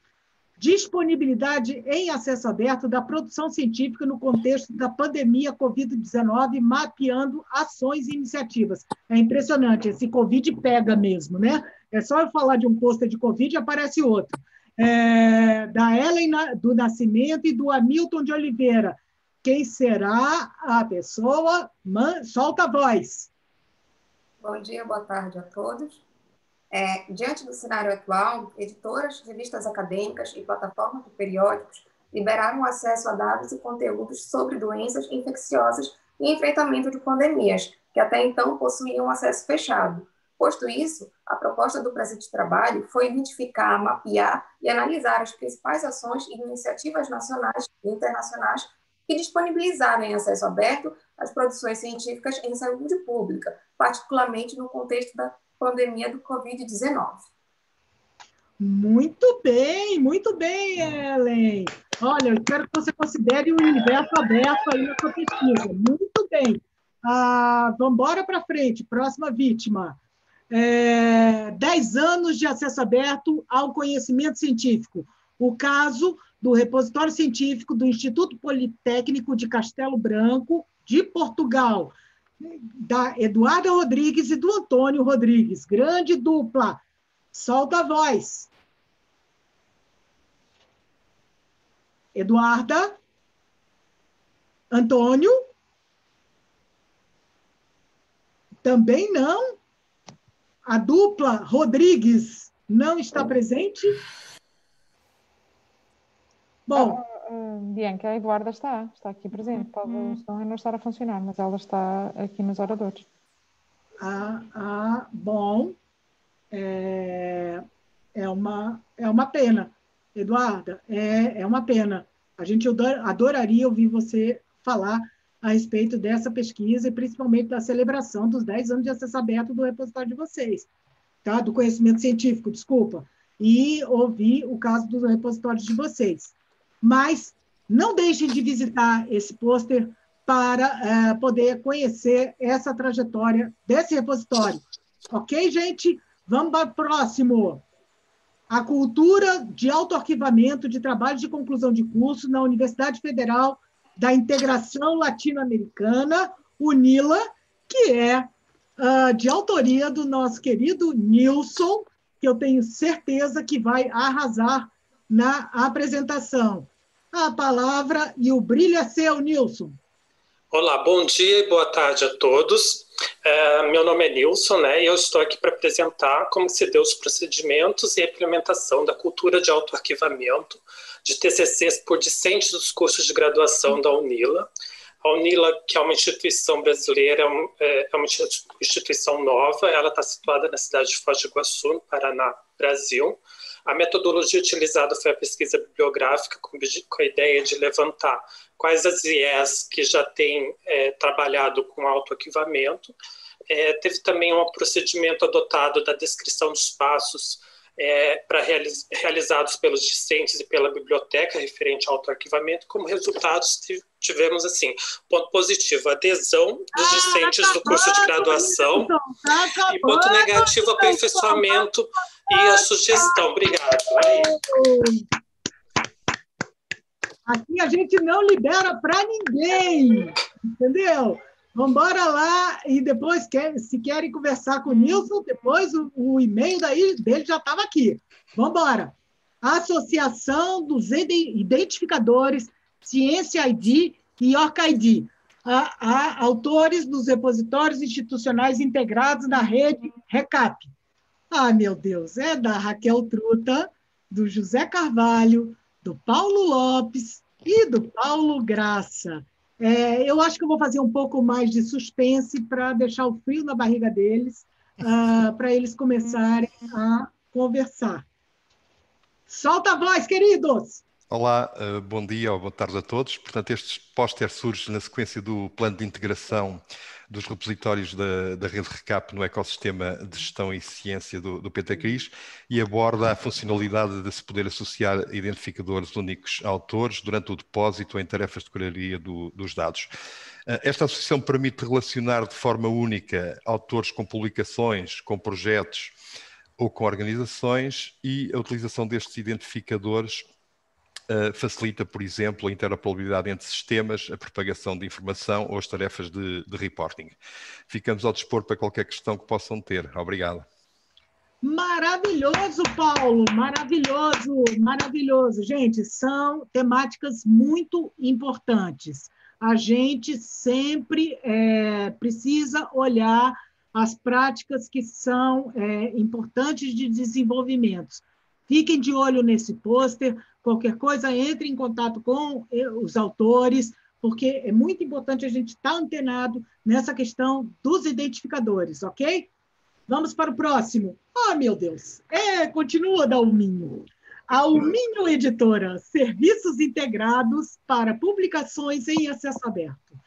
Disponibilidade em acesso aberto da produção científica no contexto da pandemia Covid-19, mapeando ações e iniciativas. É impressionante, esse Covid pega mesmo, né? É só eu falar de um pôster de Covid e aparece outro. É, da Ellen do Nascimento e do Hamilton de Oliveira. Quem será a pessoa? Man, solta a voz. Bom dia, boa tarde a todos. É, diante do cenário atual, editoras, revistas acadêmicas e plataformas de periódicos liberaram acesso a dados e conteúdos sobre doenças infecciosas e enfrentamento de pandemias, que até então possuíam acesso fechado. Posto isso, a proposta do presente trabalho foi identificar, mapear e analisar as principais ações e iniciativas nacionais e internacionais que disponibilizarem acesso aberto às produções científicas em saúde pública, particularmente no contexto da pandemia do Covid-19. Muito bem, muito bem, Ellen. Olha, eu espero que você considere o universo aberto aí na sua pesquisa. Muito bem. Ah, vamos embora para frente. Próxima vítima. É, 10 anos de acesso aberto ao conhecimento científico. O caso do repositório científico do Instituto Politécnico de Castelo Branco, de Portugal, da Eduarda Rodrigues e do Antônio Rodrigues. Grande dupla. Solta a voz. Eduarda. Antônio. Também não. A dupla Rodrigues não está presente. Bom, Uh, Bianca, a Eduarda está, está aqui presente. Pode uhum. não estar a funcionar, mas ela está aqui nos oradores. Ah, ah bom. É, é, uma, é uma pena, Eduarda, é, é uma pena. A gente adoraria ouvir você falar a respeito dessa pesquisa e principalmente da celebração dos 10 anos de acesso aberto do repositório de vocês, tá? do conhecimento científico, desculpa, e ouvir o caso dos repositórios de vocês. Mas não deixem de visitar esse pôster para é, poder conhecer essa trajetória desse repositório. Ok, gente? Vamos para o próximo. A cultura de autoarquivamento de trabalho de conclusão de curso na Universidade Federal da Integração Latino-Americana, UNILA, que é uh, de autoria do nosso querido Nilson, que eu tenho certeza que vai arrasar na apresentação. A palavra e o brilho é seu, Nilson. Olá, bom dia e boa tarde a todos. É, meu nome é Nilson, né, e eu estou aqui para apresentar como se deu os procedimentos e a implementação da cultura de autoarquivamento de TCCs por discentes dos cursos de graduação da UNILA. A UNILA, que é uma instituição brasileira, é, é uma instituição nova, ela está situada na cidade de Foz do Iguaçu, no Paraná, Brasil. A metodologia utilizada foi a pesquisa bibliográfica, com, com a ideia de levantar quais as IES que já têm é, trabalhado com autoarquivamento. É, teve também um procedimento adotado da descrição dos passos é, para realiz, realizados pelos discentes e pela biblioteca referente ao autoarquivamento. Como resultados, tivemos assim, ponto positivo, adesão dos ah, discentes do curso de graduação e ponto negativo, aperfeiçoamento e a sugestão. Obrigado. Aqui a gente não libera para ninguém, entendeu? Vamos embora lá e depois, quer, se querem conversar com o Nilson, depois o, o e-mail daí, dele já estava aqui. Vamos embora. Associação dos Identificadores Ciência ID e ORCID, a, a autores dos repositórios institucionais integrados na rede RECAP. Ah, meu Deus, é da Raquel Truta, do José Carvalho, do Paulo Lopes e do Paulo Graça. É, eu acho que eu vou fazer um pouco mais de suspense para deixar o frio na barriga deles, uh, para eles começarem a conversar. Solta a voz, queridos! Olá, uh, bom dia ou boa tarde a todos. Portanto, este póster surge na sequência do plano de integração dos repositórios da, da rede RECAP no ecossistema de gestão e ciência do, do PTCRIS e aborda a funcionalidade de se poder associar identificadores únicos a autores durante o depósito em tarefas de curadoria do, dos dados. Uh, esta associação permite relacionar de forma única autores com publicações, com projetos ou com organizações e a utilização destes identificadores Uh, facilita, por exemplo, a interoperabilidade entre sistemas, a propagação de informação ou as tarefas de, de, reporting. Ficamos ao dispor para qualquer questão que possam ter. Obrigado. Maravilhoso, Paulo, maravilhoso, maravilhoso. Gente, são temáticas muito importantes. A gente sempre é, precisa olhar as práticas que são é, importantes de desenvolvimento. Fiquem de olho nesse pôster, qualquer coisa, entre em contato com eh, os autores, porque é muito importante a gente estar antenado nessa questão dos identificadores, ok? Vamos para o próximo. Oh, meu Deus! É, continua da Alminho. A Alminho Editora, serviços integrados para publicações em acesso aberto.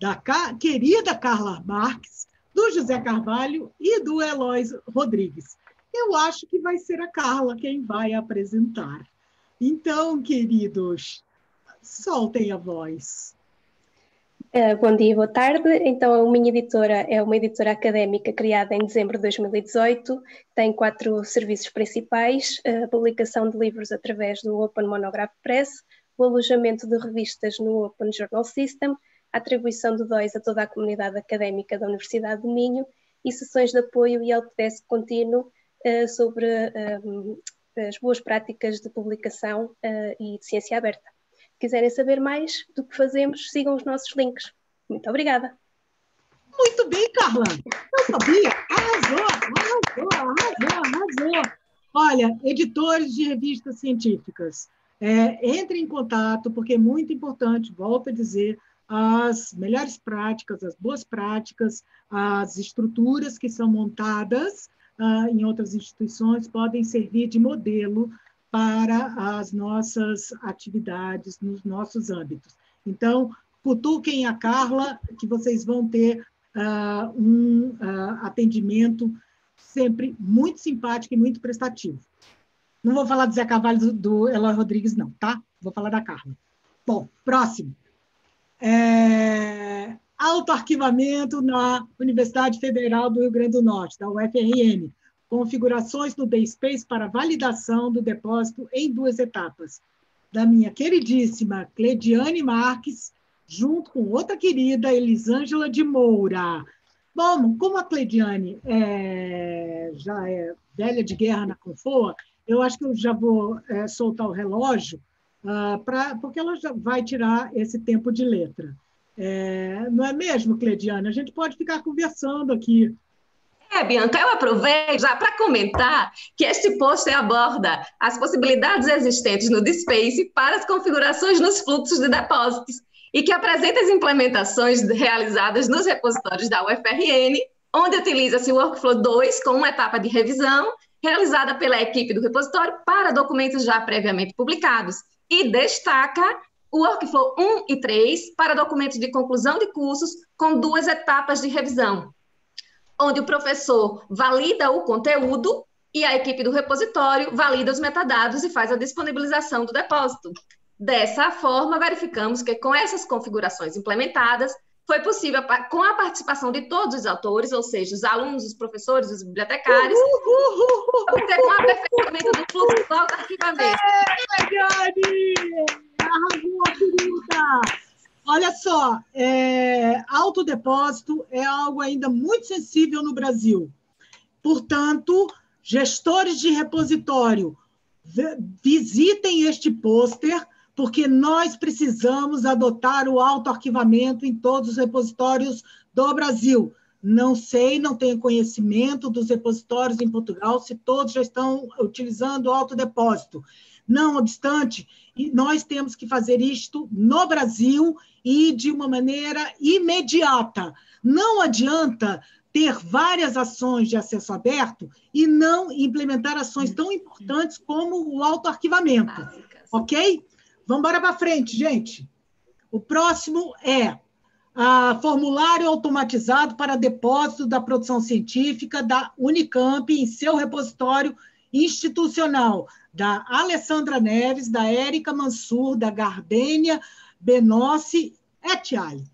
Da querida Carla Marques, do José Carvalho e do Eloy Rodrigues. Eu acho que vai ser a Carla quem vai apresentar. Então, queridos, soltem a voz. Uh, bom dia, boa tarde. Então, a minha editora é uma editora académica criada em dezembro de 2018. Tem quatro serviços principais: a publicação de livros através do Open Monograph Press, o alojamento de revistas no Open Journal System, a atribuição de DOIs a toda a comunidade académica da Universidade de Minho e sessões de apoio e helpdesk contínuo sobre uh, as boas práticas de publicação uh, e de ciência aberta. Se quiserem saber mais do que fazemos, sigam os nossos links. Muito obrigada. Muito bem, Carla. Eu sabia. Arrasou, arrasou, arrasou, arrasou. Olha, editores de revistas científicas, é, entre em contato, porque é muito importante, volto a dizer, as melhores práticas, as boas práticas, as estruturas que são montadas ah, em outras instituições podem servir de modelo para as nossas atividades nos nossos âmbitos. Então, cutuquem a Carla, que vocês vão ter uh, um uh, atendimento sempre muito simpático e muito prestativo. Não vou falar do Zé Carvalho do, do Eloy Rodrigues, não, tá? Vou falar da Carla. Bom, próximo. É autoarquivamento na Universidade Federal do Rio Grande do Norte, da UFRN, configurações do DaySpace para validação do depósito em duas etapas, da minha queridíssima Clediane Marques, junto com outra querida Elisângela de Moura. Bom, como a Clediane é, já é velha de guerra na Confoa, eu acho que eu já vou é, soltar o relógio, uh, pra, porque ela já vai tirar esse tempo de letra. É, não é mesmo, Clediane? A gente pode ficar conversando aqui. É, Bianca, eu aproveito já para comentar que este post aborda as possibilidades existentes no Dispace para as configurações nos fluxos de depósitos e que apresenta as implementações realizadas nos repositórios da UFRN, onde utiliza-se o Workflow 2 com uma etapa de revisão realizada pela equipe do repositório para documentos já previamente publicados e destaca o Workflow 1 e 3 para documentos de conclusão de cursos com duas etapas de revisão, onde o professor valida o conteúdo e a equipe do repositório valida os metadados e faz a disponibilização do depósito. Dessa forma, verificamos que com essas configurações implementadas, foi possível, com a participação de todos os autores, ou seja, os alunos, os professores, os bibliotecários, obter um aperfeiçoamento do fluxo do arquivamento. É, Arrasou, querida! Olha só, é, autodepósito é algo ainda muito sensível no Brasil. Portanto, gestores de repositório, visitem este pôster, porque nós precisamos adotar o autoarquivamento em todos os repositórios do Brasil. Não sei, não tenho conhecimento dos repositórios em Portugal, se todos já estão utilizando o autodepósito. Não obstante, nós temos que fazer isto no Brasil e de uma maneira imediata. Não adianta ter várias ações de acesso aberto e não implementar ações tão importantes como o autoarquivamento. Ok? Vamos embora para frente, gente. O próximo é a formulário automatizado para depósito da produção científica da Unicamp em seu repositório institucional, da Alessandra Neves, da Érica Mansur, da Gardênia Benossi Etiale.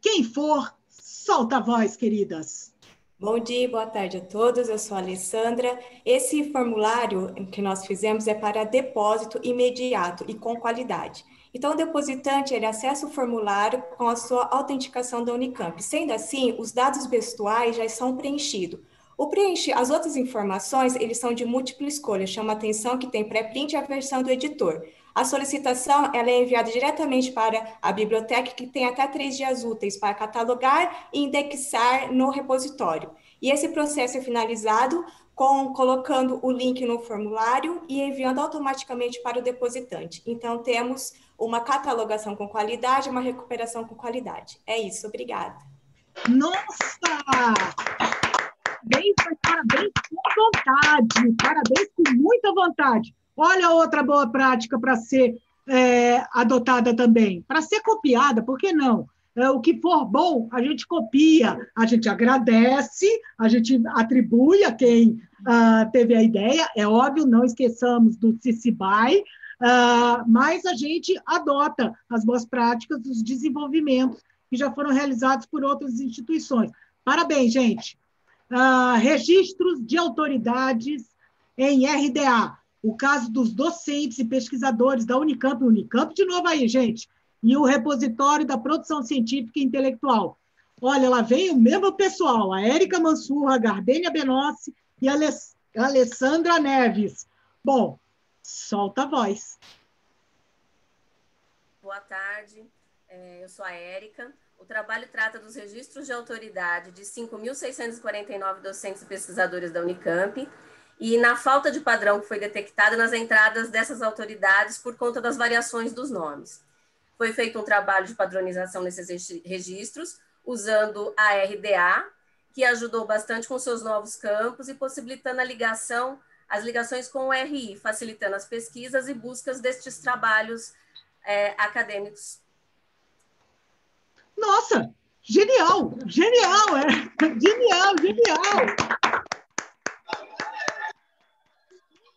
Quem for, solta a voz, queridas. Bom dia, boa tarde a todos. Eu sou a Alessandra. Esse formulário que nós fizemos é para depósito imediato e com qualidade. Então, o depositante ele acessa o formulário com a sua autenticação da Unicamp. Sendo assim, os dados vestuais já são preenchidos. O preenche, as outras informações, eles são de múltipla escolha. Chama atenção que tem pré-print e a versão do editor. A solicitação ela é enviada diretamente para a biblioteca, que tem até três dias úteis para catalogar e indexar no repositório. E esse processo é finalizado com colocando o link no formulário e enviando automaticamente para o depositante. Então, temos uma catalogação com qualidade, uma recuperação com qualidade. É isso, obrigada. Nossa! Bem, parabéns com vontade, parabéns com muita vontade. Olha outra boa prática para ser é, adotada também, para ser copiada, por que não? É, o que for bom, a gente copia, a gente agradece, a gente atribui a quem uh, teve a ideia, é óbvio, não esqueçamos do Cicibai, uh, mas a gente adota as boas práticas dos desenvolvimentos que já foram realizados por outras instituições. Parabéns, gente. Uh, registros de autoridades em RDA. O caso dos docentes e pesquisadores da Unicamp, Unicamp de novo aí, gente, e o repositório da produção científica e intelectual. Olha, lá vem o mesmo pessoal, a Érica Mansurra, a Gardênia Benossi e a Alessandra Neves. Bom, solta a voz. Boa tarde, é, eu sou a Érica. O trabalho trata dos registros de autoridade de 5.649 docentes e pesquisadores da Unicamp e na falta de padrão que foi detectada nas entradas dessas autoridades por conta das variações dos nomes. Foi feito um trabalho de padronização nesses registros, usando a RDA, que ajudou bastante com seus novos campos e possibilitando a ligação, as ligações com o RI, facilitando as pesquisas e buscas destes trabalhos é, acadêmicos. Nossa, genial, genial, é, genial, genial.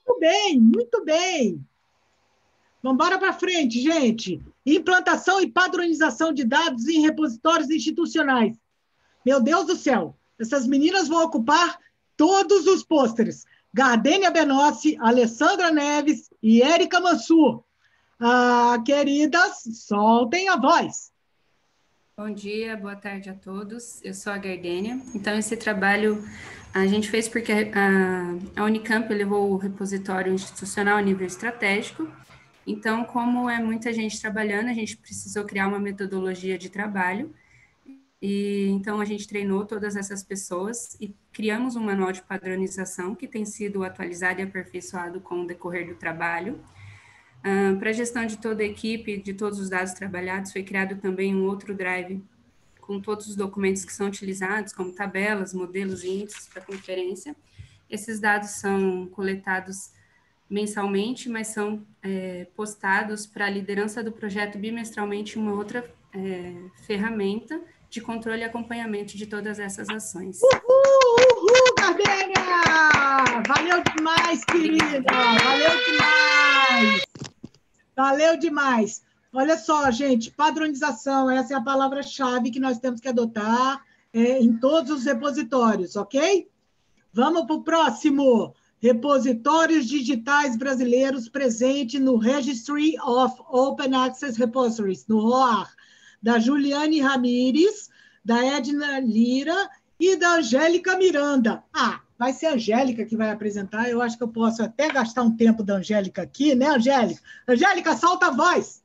Muito bem, muito bem. Vamos embora para frente, gente. Implantação e padronização de dados em repositórios institucionais. Meu Deus do céu, essas meninas vão ocupar todos os pôsteres. Gardênia Benossi, Alessandra Neves e Érica Mansur. Ah, queridas, soltem a voz. Bom dia, boa tarde a todos. Eu sou a Gardênia. Então, esse trabalho a gente fez porque a, Unicamp levou o repositório institucional a nível estratégico. Então, como é muita gente trabalhando, a gente precisou criar uma metodologia de trabalho. E então a gente treinou todas essas pessoas e criamos um manual de padronização que tem sido atualizado e aperfeiçoado com o decorrer do trabalho. Para a gestão de toda a equipe, de todos os dados trabalhados, foi criado também um outro drive com todos os documentos que são utilizados, como tabelas, modelos e índices para conferência. Esses dados são coletados mensalmente, mas são é, postados para a liderança do projeto bimestralmente uma outra é, ferramenta de controle e acompanhamento de todas essas ações. Uhul, uhul, Gardênia! Valeu demais, querida! Valeu demais! Valeu demais! Olha só, gente, padronização, essa é a palavra-chave que nós temos que adotar é, em todos os repositórios, ok? Vamos para o próximo. Repositórios digitais brasileiros presente no Registry of Open Access Repositories, no ROAR, da Juliane Ramires, da Edna Lira e da Angélica Miranda. Ah, vai ser a Angélica que vai apresentar. Eu acho que eu posso até gastar um tempo da Angélica aqui, né, Angélica? Angélica, solta a voz!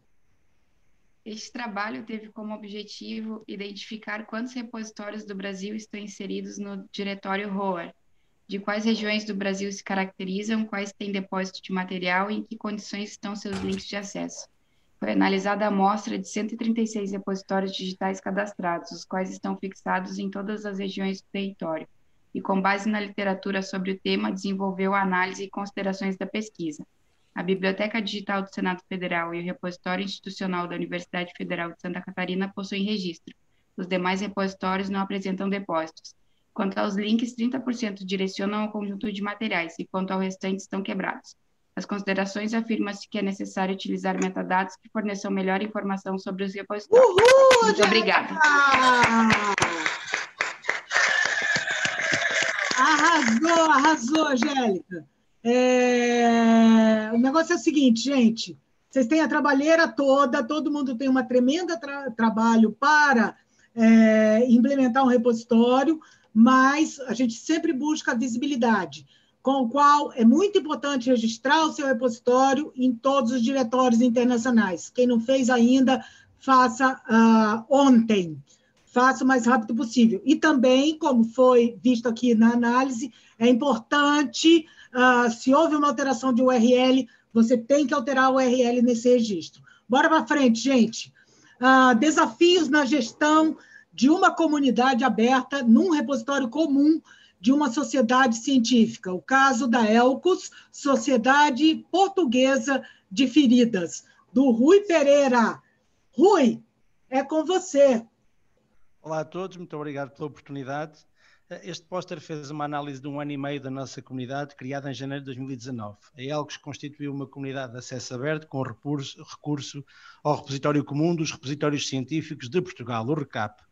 Este trabalho teve como objetivo identificar quantos repositórios do Brasil estão inseridos no diretório ROAR, de quais regiões do Brasil se caracterizam, quais têm depósito de material e em que condições estão seus links de acesso. Foi analisada a amostra de 136 repositórios digitais cadastrados, os quais estão fixados em todas as regiões do território, e com base na literatura sobre o tema, desenvolveu a análise e considerações da pesquisa. A Biblioteca Digital do Senado Federal e o Repositório Institucional da Universidade Federal de Santa Catarina possuem registro. Os demais repositórios não apresentam depósitos. Quanto aos links, 30% direcionam ao conjunto de materiais e quanto ao restante estão quebrados. As considerações afirma-se que é necessário utilizar metadados que forneçam melhor informação sobre os repositórios. Uhul, Muito obrigada. Arrasou, arrasou, Angélica. É... O negócio é o seguinte, gente. Vocês têm a trabalheira toda, todo mundo tem uma tremenda tra trabalho para é, implementar um repositório, mas a gente sempre busca a visibilidade, com o qual é muito importante registrar o seu repositório em todos os diretórios internacionais. Quem não fez ainda, faça uh, ontem, faça o mais rápido possível. E também, como foi visto aqui na análise, é importante Uh, se houve uma alteração de URL, você tem que alterar o URL nesse registro. Bora para frente, gente. Uh, desafios na gestão de uma comunidade aberta num repositório comum de uma sociedade científica. O caso da ELCOS, Sociedade Portuguesa de Feridas, do Rui Pereira. Rui, é com você. Olá a todos, muito obrigado pela oportunidade. Este póster fez uma análise de um ano e meio da nossa comunidade, criada em janeiro de 2019. A ELGOS constituiu uma comunidade de acesso aberto com recurso, recurso ao repositório comum dos repositórios científicos de Portugal, o RECAP.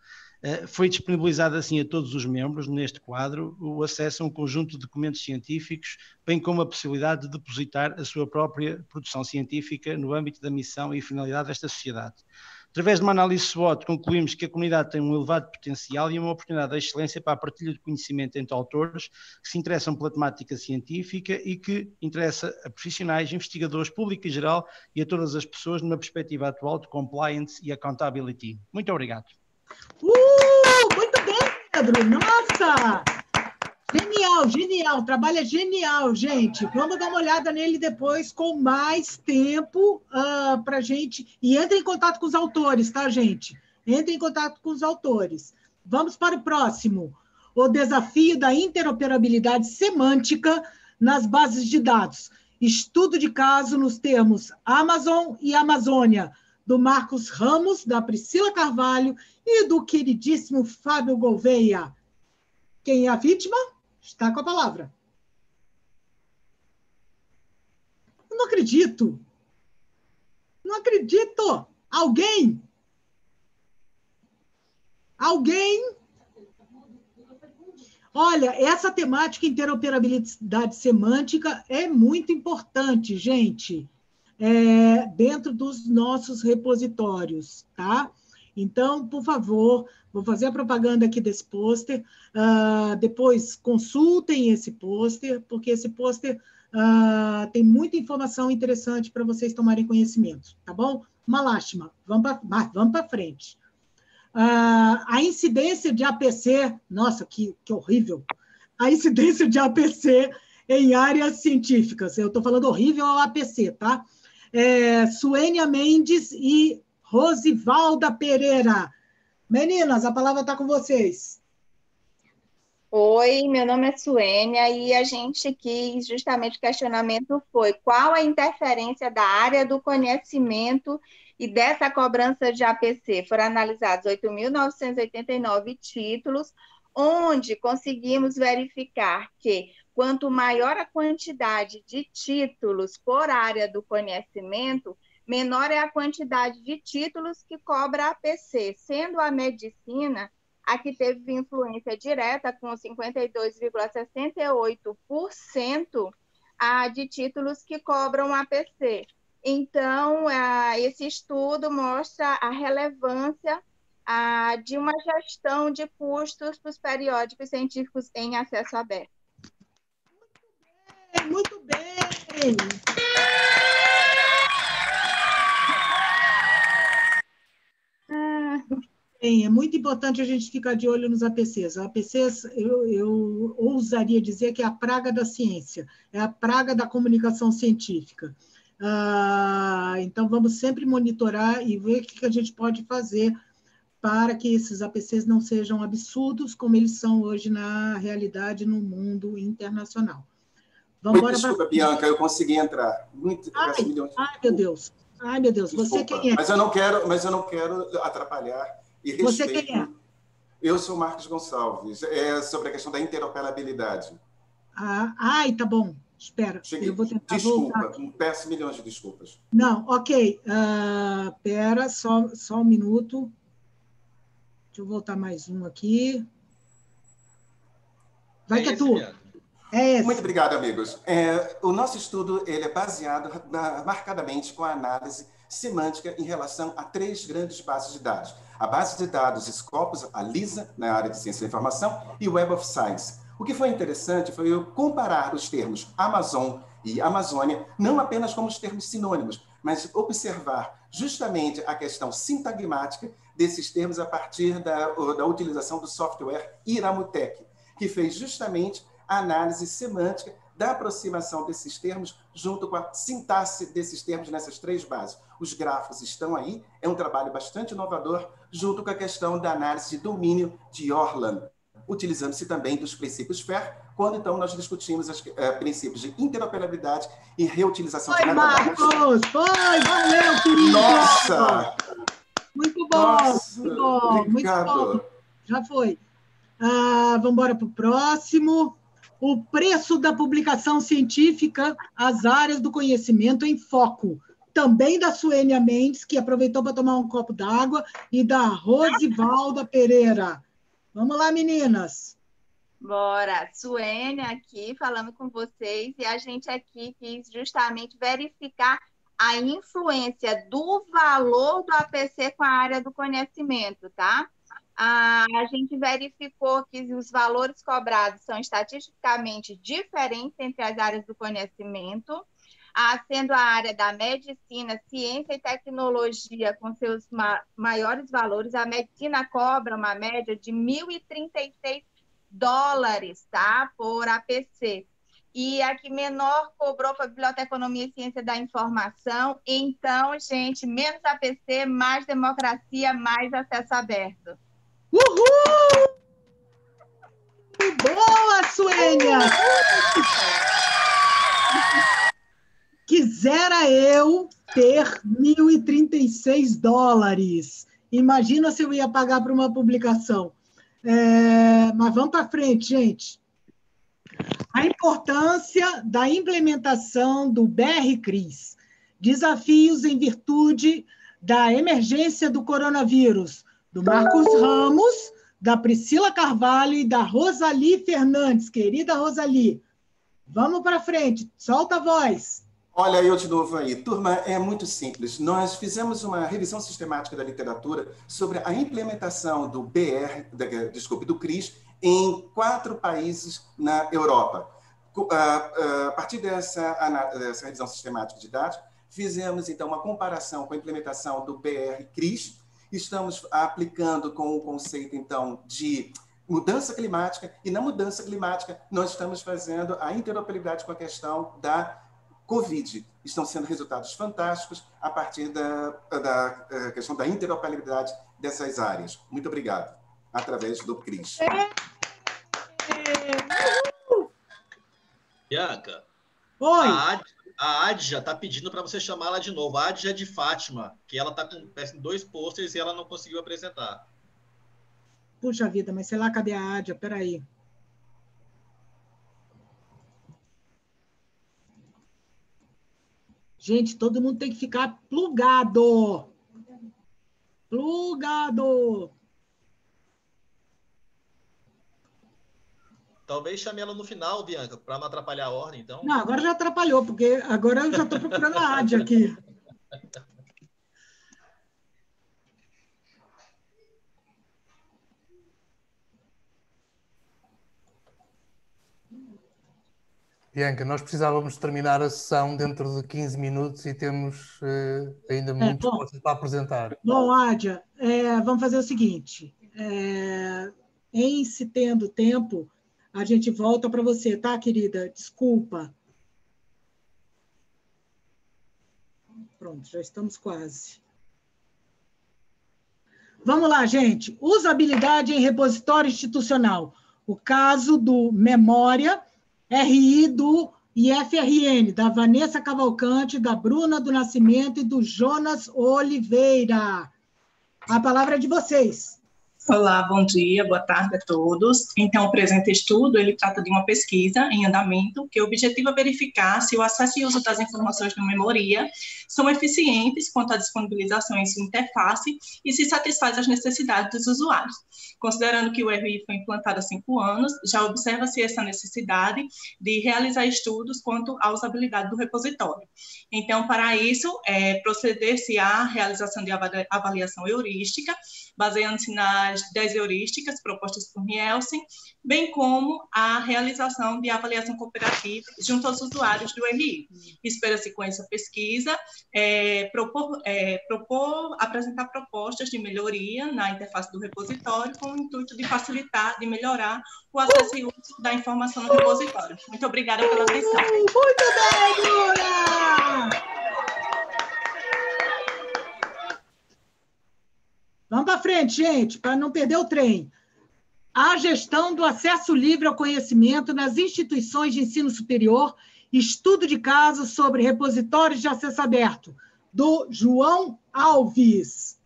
Eh, foi disponibilizado assim a todos os membros, neste quadro, o acesso a um conjunto de documentos científicos, bem como a possibilidade de depositar a sua própria produção científica no âmbito da missão e finalidade desta sociedade. Através de uma análise SWOT, concluímos que a comunidade tem um elevado potencial e uma oportunidade de excelência para a partilha de conhecimento entre autores que se interessam pela temática científica e que interessa a profissionais, investigadores, público em geral e a todas as pessoas numa perspectiva atual de compliance e accountability. Muito obrigado. Uh, muito bem, Pedro. Nossa! Genial, genial, trabalho é genial, gente. Vamos dar uma olhada nele depois com mais tempo uh, ah, para gente. E entre em contato com os autores, tá, gente? Entre em contato com os autores. Vamos para o próximo. O desafio da interoperabilidade semântica nas bases de dados. Estudo de caso nos termos Amazon e Amazônia, do Marcos Ramos, da Priscila Carvalho e do queridíssimo Fábio Gouveia. Quem é a vítima? Está com a palavra. Eu não acredito. Não acredito. Alguém? Alguém? Olha, essa temática interoperabilidade semântica é muito importante, gente, é, dentro dos nossos repositórios, tá? Então, por favor, vou fazer a propaganda aqui desse pôster. Uh, depois consultem esse pôster, porque esse pôster uh, tem muita informação interessante para vocês tomarem conhecimento, tá bom? Uma lástima, vamos para frente. Uh, a incidência de APC, nossa, que, que horrível! A incidência de APC em áreas científicas. Eu estou falando horrível ao APC, tá? É, Suênia Mendes e Rosivalda Pereira. Meninas, a palavra está com vocês. Oi, meu nome é Suênia e a gente quis justamente o questionamento foi qual a interferência da área do conhecimento e dessa cobrança de APC. Foram analisados 8.989 títulos, onde conseguimos verificar que quanto maior a quantidade de títulos por área do conhecimento, menor é a quantidade de títulos que cobra a APC, sendo a medicina a que teve influência direta, com 52,68% de títulos que cobram APC. Então, esse estudo mostra a relevância de uma gestão de custos para os periódicos científicos em acesso aberto. muito bem! Bem, é muito importante a gente ficar de olho nos APCs. APCs, eu, eu ousaria dizer que é a praga da ciência, é a praga da comunicação científica. Ah, então, vamos sempre monitorar e ver o que a gente pode fazer para que esses APCs não sejam absurdos como eles são hoje na realidade no mundo internacional. Vamos Muito desculpa, pra... Bianca, eu consegui entrar. Muito, ai, ai, meu Deus. Ai, meu Deus. Desculpa, você quem é? Mas eu não quero, mas eu não quero atrapalhar e respeito. Você quem é? Eu sou Marcos Gonçalves. É sobre a questão da interoperabilidade. Ah, ai, tá bom. Espera, Cheguei. eu vou tentar Desculpa, voltar. peço milhões de desculpas. Não, ok. Uh, pera, só, só um minuto. Deixa eu voltar mais um aqui. Vai é que é tu. É Muito obrigado, amigos. É, o nosso estudo ele é baseado marcadamente com a análise semântica em relação a três grandes bases de dados. A base de dados Scopus, a LISA, na área de ciência da informação, e Web of Science. O que foi interessante foi eu comparar os termos Amazon e Amazônia, não apenas como os termos sinônimos, mas observar justamente a questão sintagmática desses termos a partir da, da utilização do software Iramutec, que fez justamente a análise semântica da aproximação desses termos junto com a sintaxe desses termos nessas três bases. Os grafos estão aí, é um trabalho bastante inovador, junto com a questão da análise de domínio de Orlan, utilizando-se também dos princípios FAIR, quando então nós discutimos os eh, princípios de interoperabilidade e reutilização foi, de Marcos! Foi, valeu, querido! Nossa! Muito bom, Nossa, muito bom, obrigado. muito bom. Já foi. Ah, vamos embora para o próximo. O preço da publicação científica, as áreas do conhecimento em foco. Também da Suênia Mendes, que aproveitou para tomar um copo d'água, e da Rosivalda Pereira. Vamos lá, meninas. Bora, Suênia aqui falando com vocês e a gente aqui quis justamente verificar a influência do valor do APC com a área do conhecimento, tá? A gente verificou que os valores cobrados são estatisticamente diferentes entre as áreas do conhecimento, sendo a área da medicina, ciência e tecnologia com seus ma maiores valores, a medicina cobra uma média de 1.036 dólares tá, por APC. E a que menor cobrou foi Biblioteconomia e Ciência da Informação. Então, gente, menos APC, mais democracia, mais acesso aberto. Uhul! Boa, Suênia! Quisera eu ter 1.036 dólares. Imagina se eu ia pagar para uma publicação. É, mas vamos para frente, gente. A importância da implementação do BR-CRIS. Desafios em virtude da emergência do coronavírus do Marcos Ramos, da Priscila Carvalho e da Rosali Fernandes. Querida Rosali, vamos para frente, solta a voz. Olha eu de novo aí. Turma, é muito simples. Nós fizemos uma revisão sistemática da literatura sobre a implementação do BR, da, desculpe, do CRIS em quatro países na Europa. A partir dessa, dessa revisão sistemática de dados, fizemos então uma comparação com a implementação do BR-CRIS Estamos aplicando com o conceito, então, de mudança climática, e na mudança climática nós estamos fazendo a interoperabilidade com a questão da Covid. Estão sendo resultados fantásticos a partir da, da eh, questão da interoperabilidade dessas áreas. Muito obrigado. Através do CRIS. Bianca. Oi. A a Adja está pedindo para você chamar ela de novo. A Adja de Fátima, que ela está com dois posters e ela não conseguiu apresentar. Puxa vida, mas sei lá, cadê a Adja? Peraí. Gente, todo mundo tem que ficar plugado. Plugado. Talvez chame ela no final, Bianca, para não atrapalhar a ordem, então. Não, agora já atrapalhou, porque agora eu já estou procurando a Adi aqui. Bianca, nós precisávamos terminar a sessão dentro de 15 minutos e temos uh, ainda muitos é, coisas para apresentar. Bom, Ádia, é, vamos fazer o seguinte: é, em se tendo tempo, a gente volta para você, tá, querida? Desculpa. Pronto, já estamos quase. Vamos lá, gente. Usabilidade em repositório institucional. O caso do Memória RI do IFRN, da Vanessa Cavalcante, da Bruna do Nascimento e do Jonas Oliveira. A palavra é de vocês. Olá, bom dia, boa tarde a todos. Então, o presente estudo, ele trata de uma pesquisa em andamento que o objetivo é verificar se o acesso e uso das informações no Memoria são eficientes quanto à disponibilização em sua interface e se satisfaz as necessidades dos usuários. Considerando que o RI foi implantado há cinco anos, já observa-se essa necessidade de realizar estudos quanto à usabilidade do repositório. Então, para isso, é, proceder-se à realização de avaliação heurística, baseando-se nas 10 heurísticas propostas por Nielsen, bem como a realização de avaliação cooperativa junto aos usuários do RI. Espera-se com essa pesquisa é, propor, é, propor, apresentar propostas de melhoria na interface do repositório com o intuito de facilitar, de melhorar o acesso e uso da informação no repositório. Muito obrigada pela atenção. Muito bem, Bruna! Vamos para frente, gente, para não perder o trem. A gestão do acesso livre ao conhecimento nas instituições de ensino superior, estudo de caso sobre repositórios de acesso aberto, do João Alves.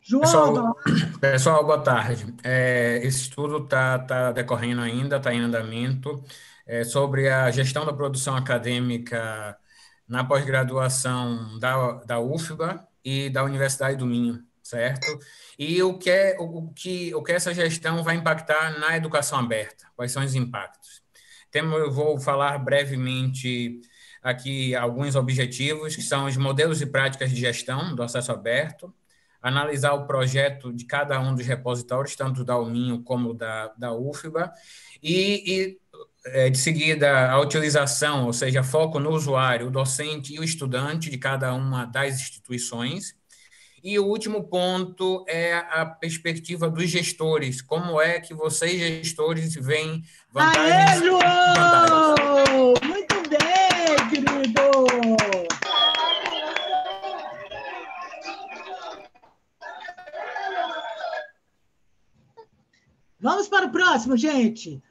João, pessoal, pessoal boa tarde. É, esse estudo está tá decorrendo ainda, está em andamento, é, sobre a gestão da produção acadêmica na pós-graduação da, da UFBA e da Universidade do Minho certo? E o que, é, o, que, o que essa gestão vai impactar na educação aberta? Quais são os impactos? Temo, eu vou falar brevemente aqui alguns objetivos, que são os modelos e práticas de gestão do acesso aberto, analisar o projeto de cada um dos repositórios, tanto da Uninho como da, da UFBA, e, e é, de seguida a utilização, ou seja, foco no usuário, o docente e o estudante de cada uma das instituições, e o último ponto é a perspectiva dos gestores. Como é que vocês, gestores, veem vantagens? Aê, João! Muito bem, querido! Vamos para o próximo, gente.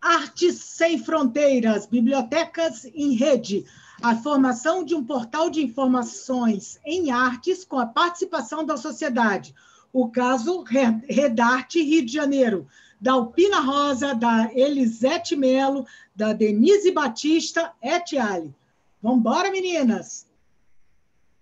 Artes Sem Fronteiras, Bibliotecas em Rede a formação de um portal de informações em artes com a participação da sociedade. O caso Redarte Rio de Janeiro, da Alpina Rosa, da Elisete Melo, da Denise Batista Etiale. Vamos embora, meninas!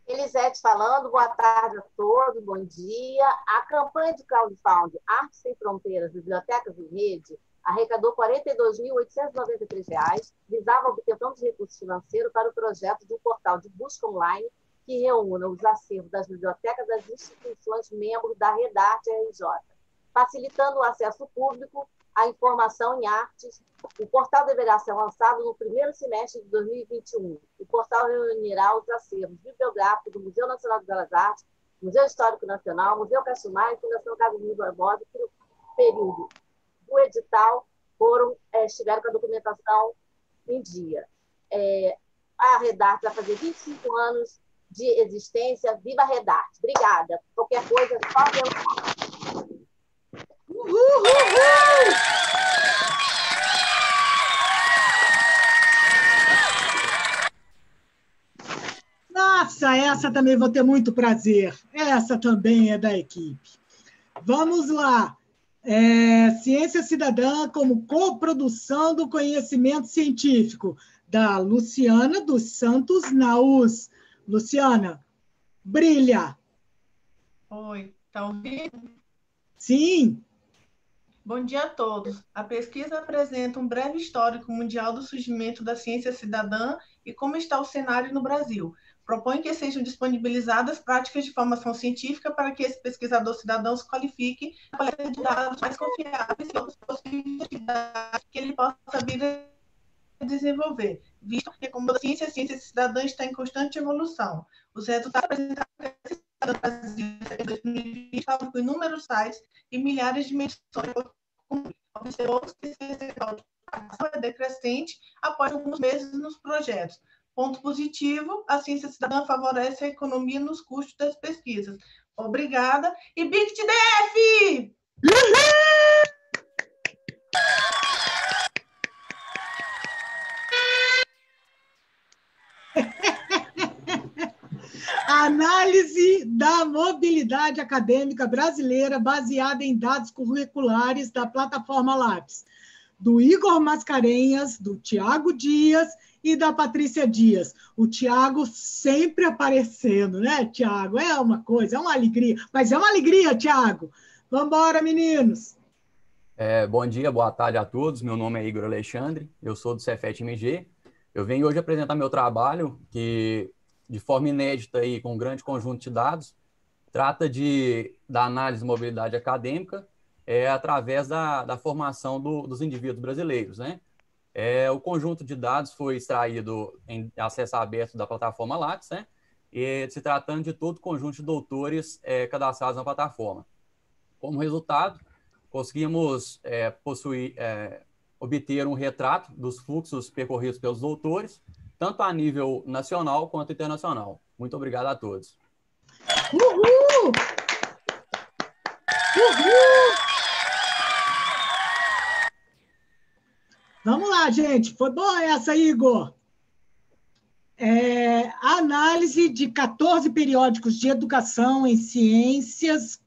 Elisete falando, boa tarde a todos, bom dia. A campanha de crowdfunding Artes Sem Fronteiras, Bibliotecas em Rede, arrecadou R$ 42.893, visava a obtenção de recursos financeiros para o projeto de um portal de busca online que reúna os acervos das bibliotecas das instituições membros da Redarte RJ, facilitando o acesso público à informação em artes. O portal deverá ser lançado no primeiro semestre de 2021. O portal reunirá os acervos bibliográficos do Museu Nacional de Belas Artes, Museu Histórico Nacional, Museu Caximar e Fundação Casimiro Barbosa, período do edital foram, é, estiveram com a documentação em dia. É, a Redarte vai fazer 25 anos de existência. Viva a Redarte! Obrigada. Qualquer coisa, só ver Uhul, uhul! Nossa, essa também vou ter muito prazer. Essa também é da equipe. Vamos lá. É, Ciência Cidadã como coprodução do conhecimento científico, da Luciana dos Santos Naus. Luciana, brilha. Oi, está ouvindo? Sim. Bom dia a todos. A pesquisa apresenta um breve histórico mundial do surgimento da ciência cidadã e como está o cenário no Brasil propõe que sejam disponibilizadas práticas de formação científica para que esse pesquisador cidadão se qualifique para de dados mais confiáveis e outros possíveis que ele possa vir desenvolver, visto que, como a ciência, a ciência cidadã está em constante evolução. Os resultados apresentados no Brasil em 2020 estavam com inúmeros sites e milhares de medições. Observou-se que a é decrescente após alguns meses nos projetos. Ponto positivo, a ciência cidadã favorece a economia nos custos das pesquisas. Obrigada. E BICTDF! Análise da mobilidade acadêmica brasileira baseada em dados curriculares da plataforma Lápis, do Igor Mascarenhas, do Tiago Dias e da Patrícia Dias. O Tiago sempre aparecendo, né, Tiago? É uma coisa, é uma alegria. Mas é uma alegria, Tiago. Vamos embora, meninos. É, bom dia, boa tarde a todos. Meu nome é Igor Alexandre, eu sou do Cefet MG. Eu venho hoje apresentar meu trabalho, que de forma inédita e com um grande conjunto de dados, trata de da análise de mobilidade acadêmica é, através da, da formação do, dos indivíduos brasileiros, né? É, o conjunto de dados foi extraído em acesso aberto da plataforma Lattes, né? E se tratando de todo o conjunto de doutores é, cadastrados na plataforma. Como resultado, conseguimos é, possuir, é, obter um retrato dos fluxos percorridos pelos doutores, tanto a nível nacional quanto internacional. Muito obrigado a todos. Uhul! Uhul! Vamos lá, gente. Foi boa essa, Igor. É, análise de 14 periódicos de educação em ciências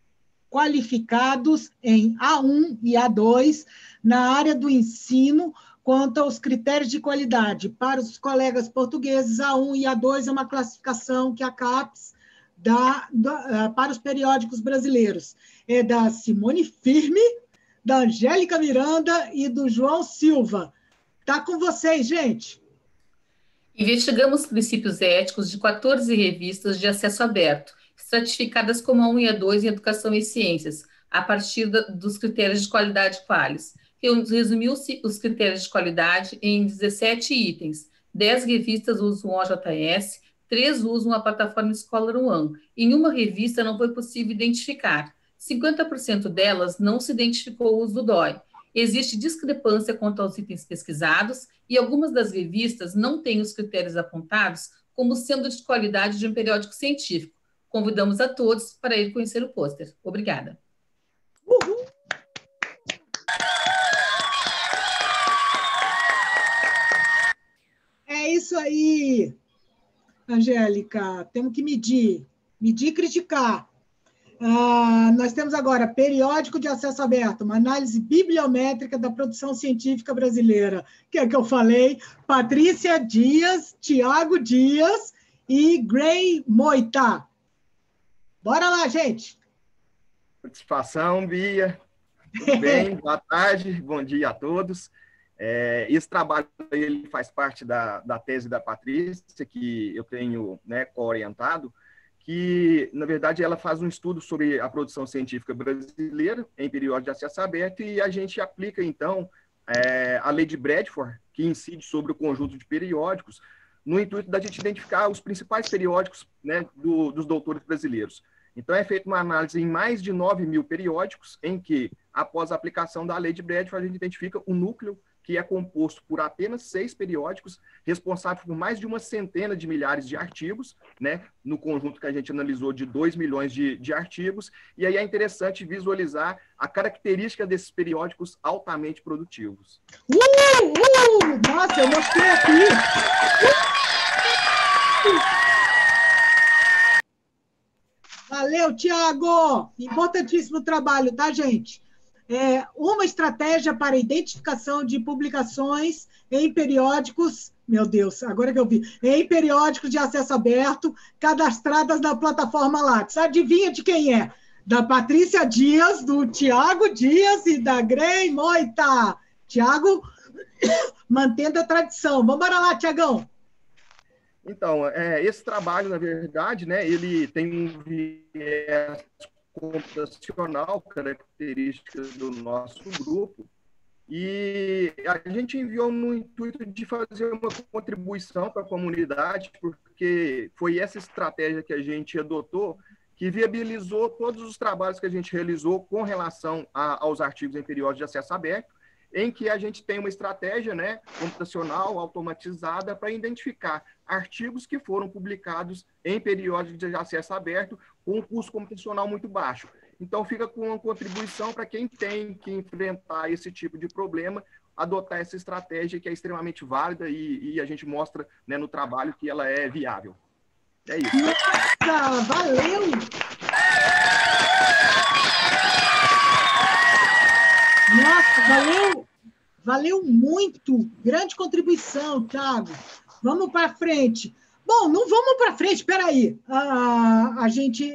qualificados em A1 e A2 na área do ensino quanto aos critérios de qualidade. Para os colegas portugueses, A1 e A2 é uma classificação que a CAPES dá, dá ah, para os periódicos brasileiros. É da Simone Firme, da Angélica Miranda e do João Silva. Está com vocês, gente. Investigamos princípios éticos de 14 revistas de acesso aberto, estratificadas como a 1 e a 2 em Educação e Ciências, a partir dos critérios de qualidade Qualis. Resumiu-se os critérios de qualidade em 17 itens. 10 revistas usam OJS, 3 usam a plataforma Scholar One. Em uma revista não foi possível identificar. 50% delas não se identificou o uso do DOI. Existe discrepância quanto aos itens pesquisados e algumas das revistas não têm os critérios apontados como sendo de qualidade de um periódico científico. Convidamos a todos para ir conhecer o pôster. Obrigada. É isso aí, Angélica. Temos que medir. Medir e criticar. Ah, nós temos agora periódico de acesso aberto, uma análise bibliométrica da produção científica brasileira, que é que eu falei, Patrícia Dias, Tiago Dias e Gray Moita. Bora lá, gente! Satisfação, Bia. Tudo bem? Boa tarde, bom dia a todos. É, esse trabalho ele faz parte da, da tese da Patrícia, que eu tenho né, co-orientado, que, na verdade, ela faz um estudo sobre a produção científica brasileira em período de acesso aberto e a gente aplica, então, é, a lei de Bradford, que incide sobre o conjunto de periódicos, no intuito da gente identificar os principais periódicos né, do, dos doutores brasileiros. Então, é feita uma análise em mais de 9 mil periódicos, em que, após a aplicação da lei de Bradford, a gente identifica o núcleo que é composto por apenas seis periódicos, responsável por mais de uma centena de milhares de artigos, né, no conjunto que a gente analisou de 2 milhões de, de artigos, e aí é interessante visualizar a característica desses periódicos altamente produtivos. Uh, uh, nossa, eu mostrei aqui! Valeu, Tiago! Importantíssimo trabalho, tá, gente? É, uma estratégia para identificação de publicações em periódicos, meu Deus, agora que eu vi, em periódicos de acesso aberto cadastradas na plataforma Lattes. Adivinha de quem é? Da Patrícia Dias, do Tiago Dias e da Grey Moita. Tiago, mantendo a tradição. Vamos lá, Tiagão. Então, é, esse trabalho, na verdade, né, ele tem um viés computacional, característica do nosso grupo, E a gente enviou no intuito de fazer uma contribuição para a comunidade, porque foi essa estratégia que a gente adotou que viabilizou todos os trabalhos que a gente realizou com relação a, aos artigos em período de acesso aberto, em que a gente tem uma estratégia né, computacional automatizada para identificar artigos que foram publicados em período de acesso aberto com um custo computacional muito baixo. Então, fica com uma contribuição para quem tem que enfrentar esse tipo de problema, adotar essa estratégia que é extremamente válida e, e a gente mostra né, no trabalho que ela é viável. É isso. Nossa, valeu! Nossa, valeu! Valeu muito! Grande contribuição, Thiago. Vamos para frente. Bom, não vamos para frente, espera aí. A gente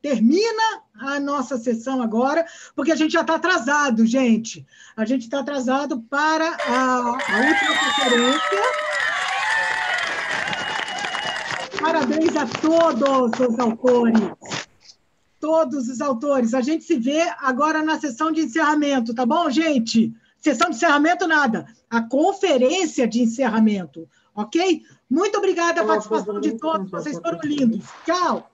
termina a nossa sessão agora, porque a gente já está atrasado, gente. A gente está atrasado para a, a última conferência. Parabéns a todos os autores. Todos os autores. A gente se vê agora na sessão de encerramento, tá bom, gente? Sessão de encerramento, nada. A conferência de encerramento, ok? Muito obrigada a participação de todos, vocês foram lindos. Tchau!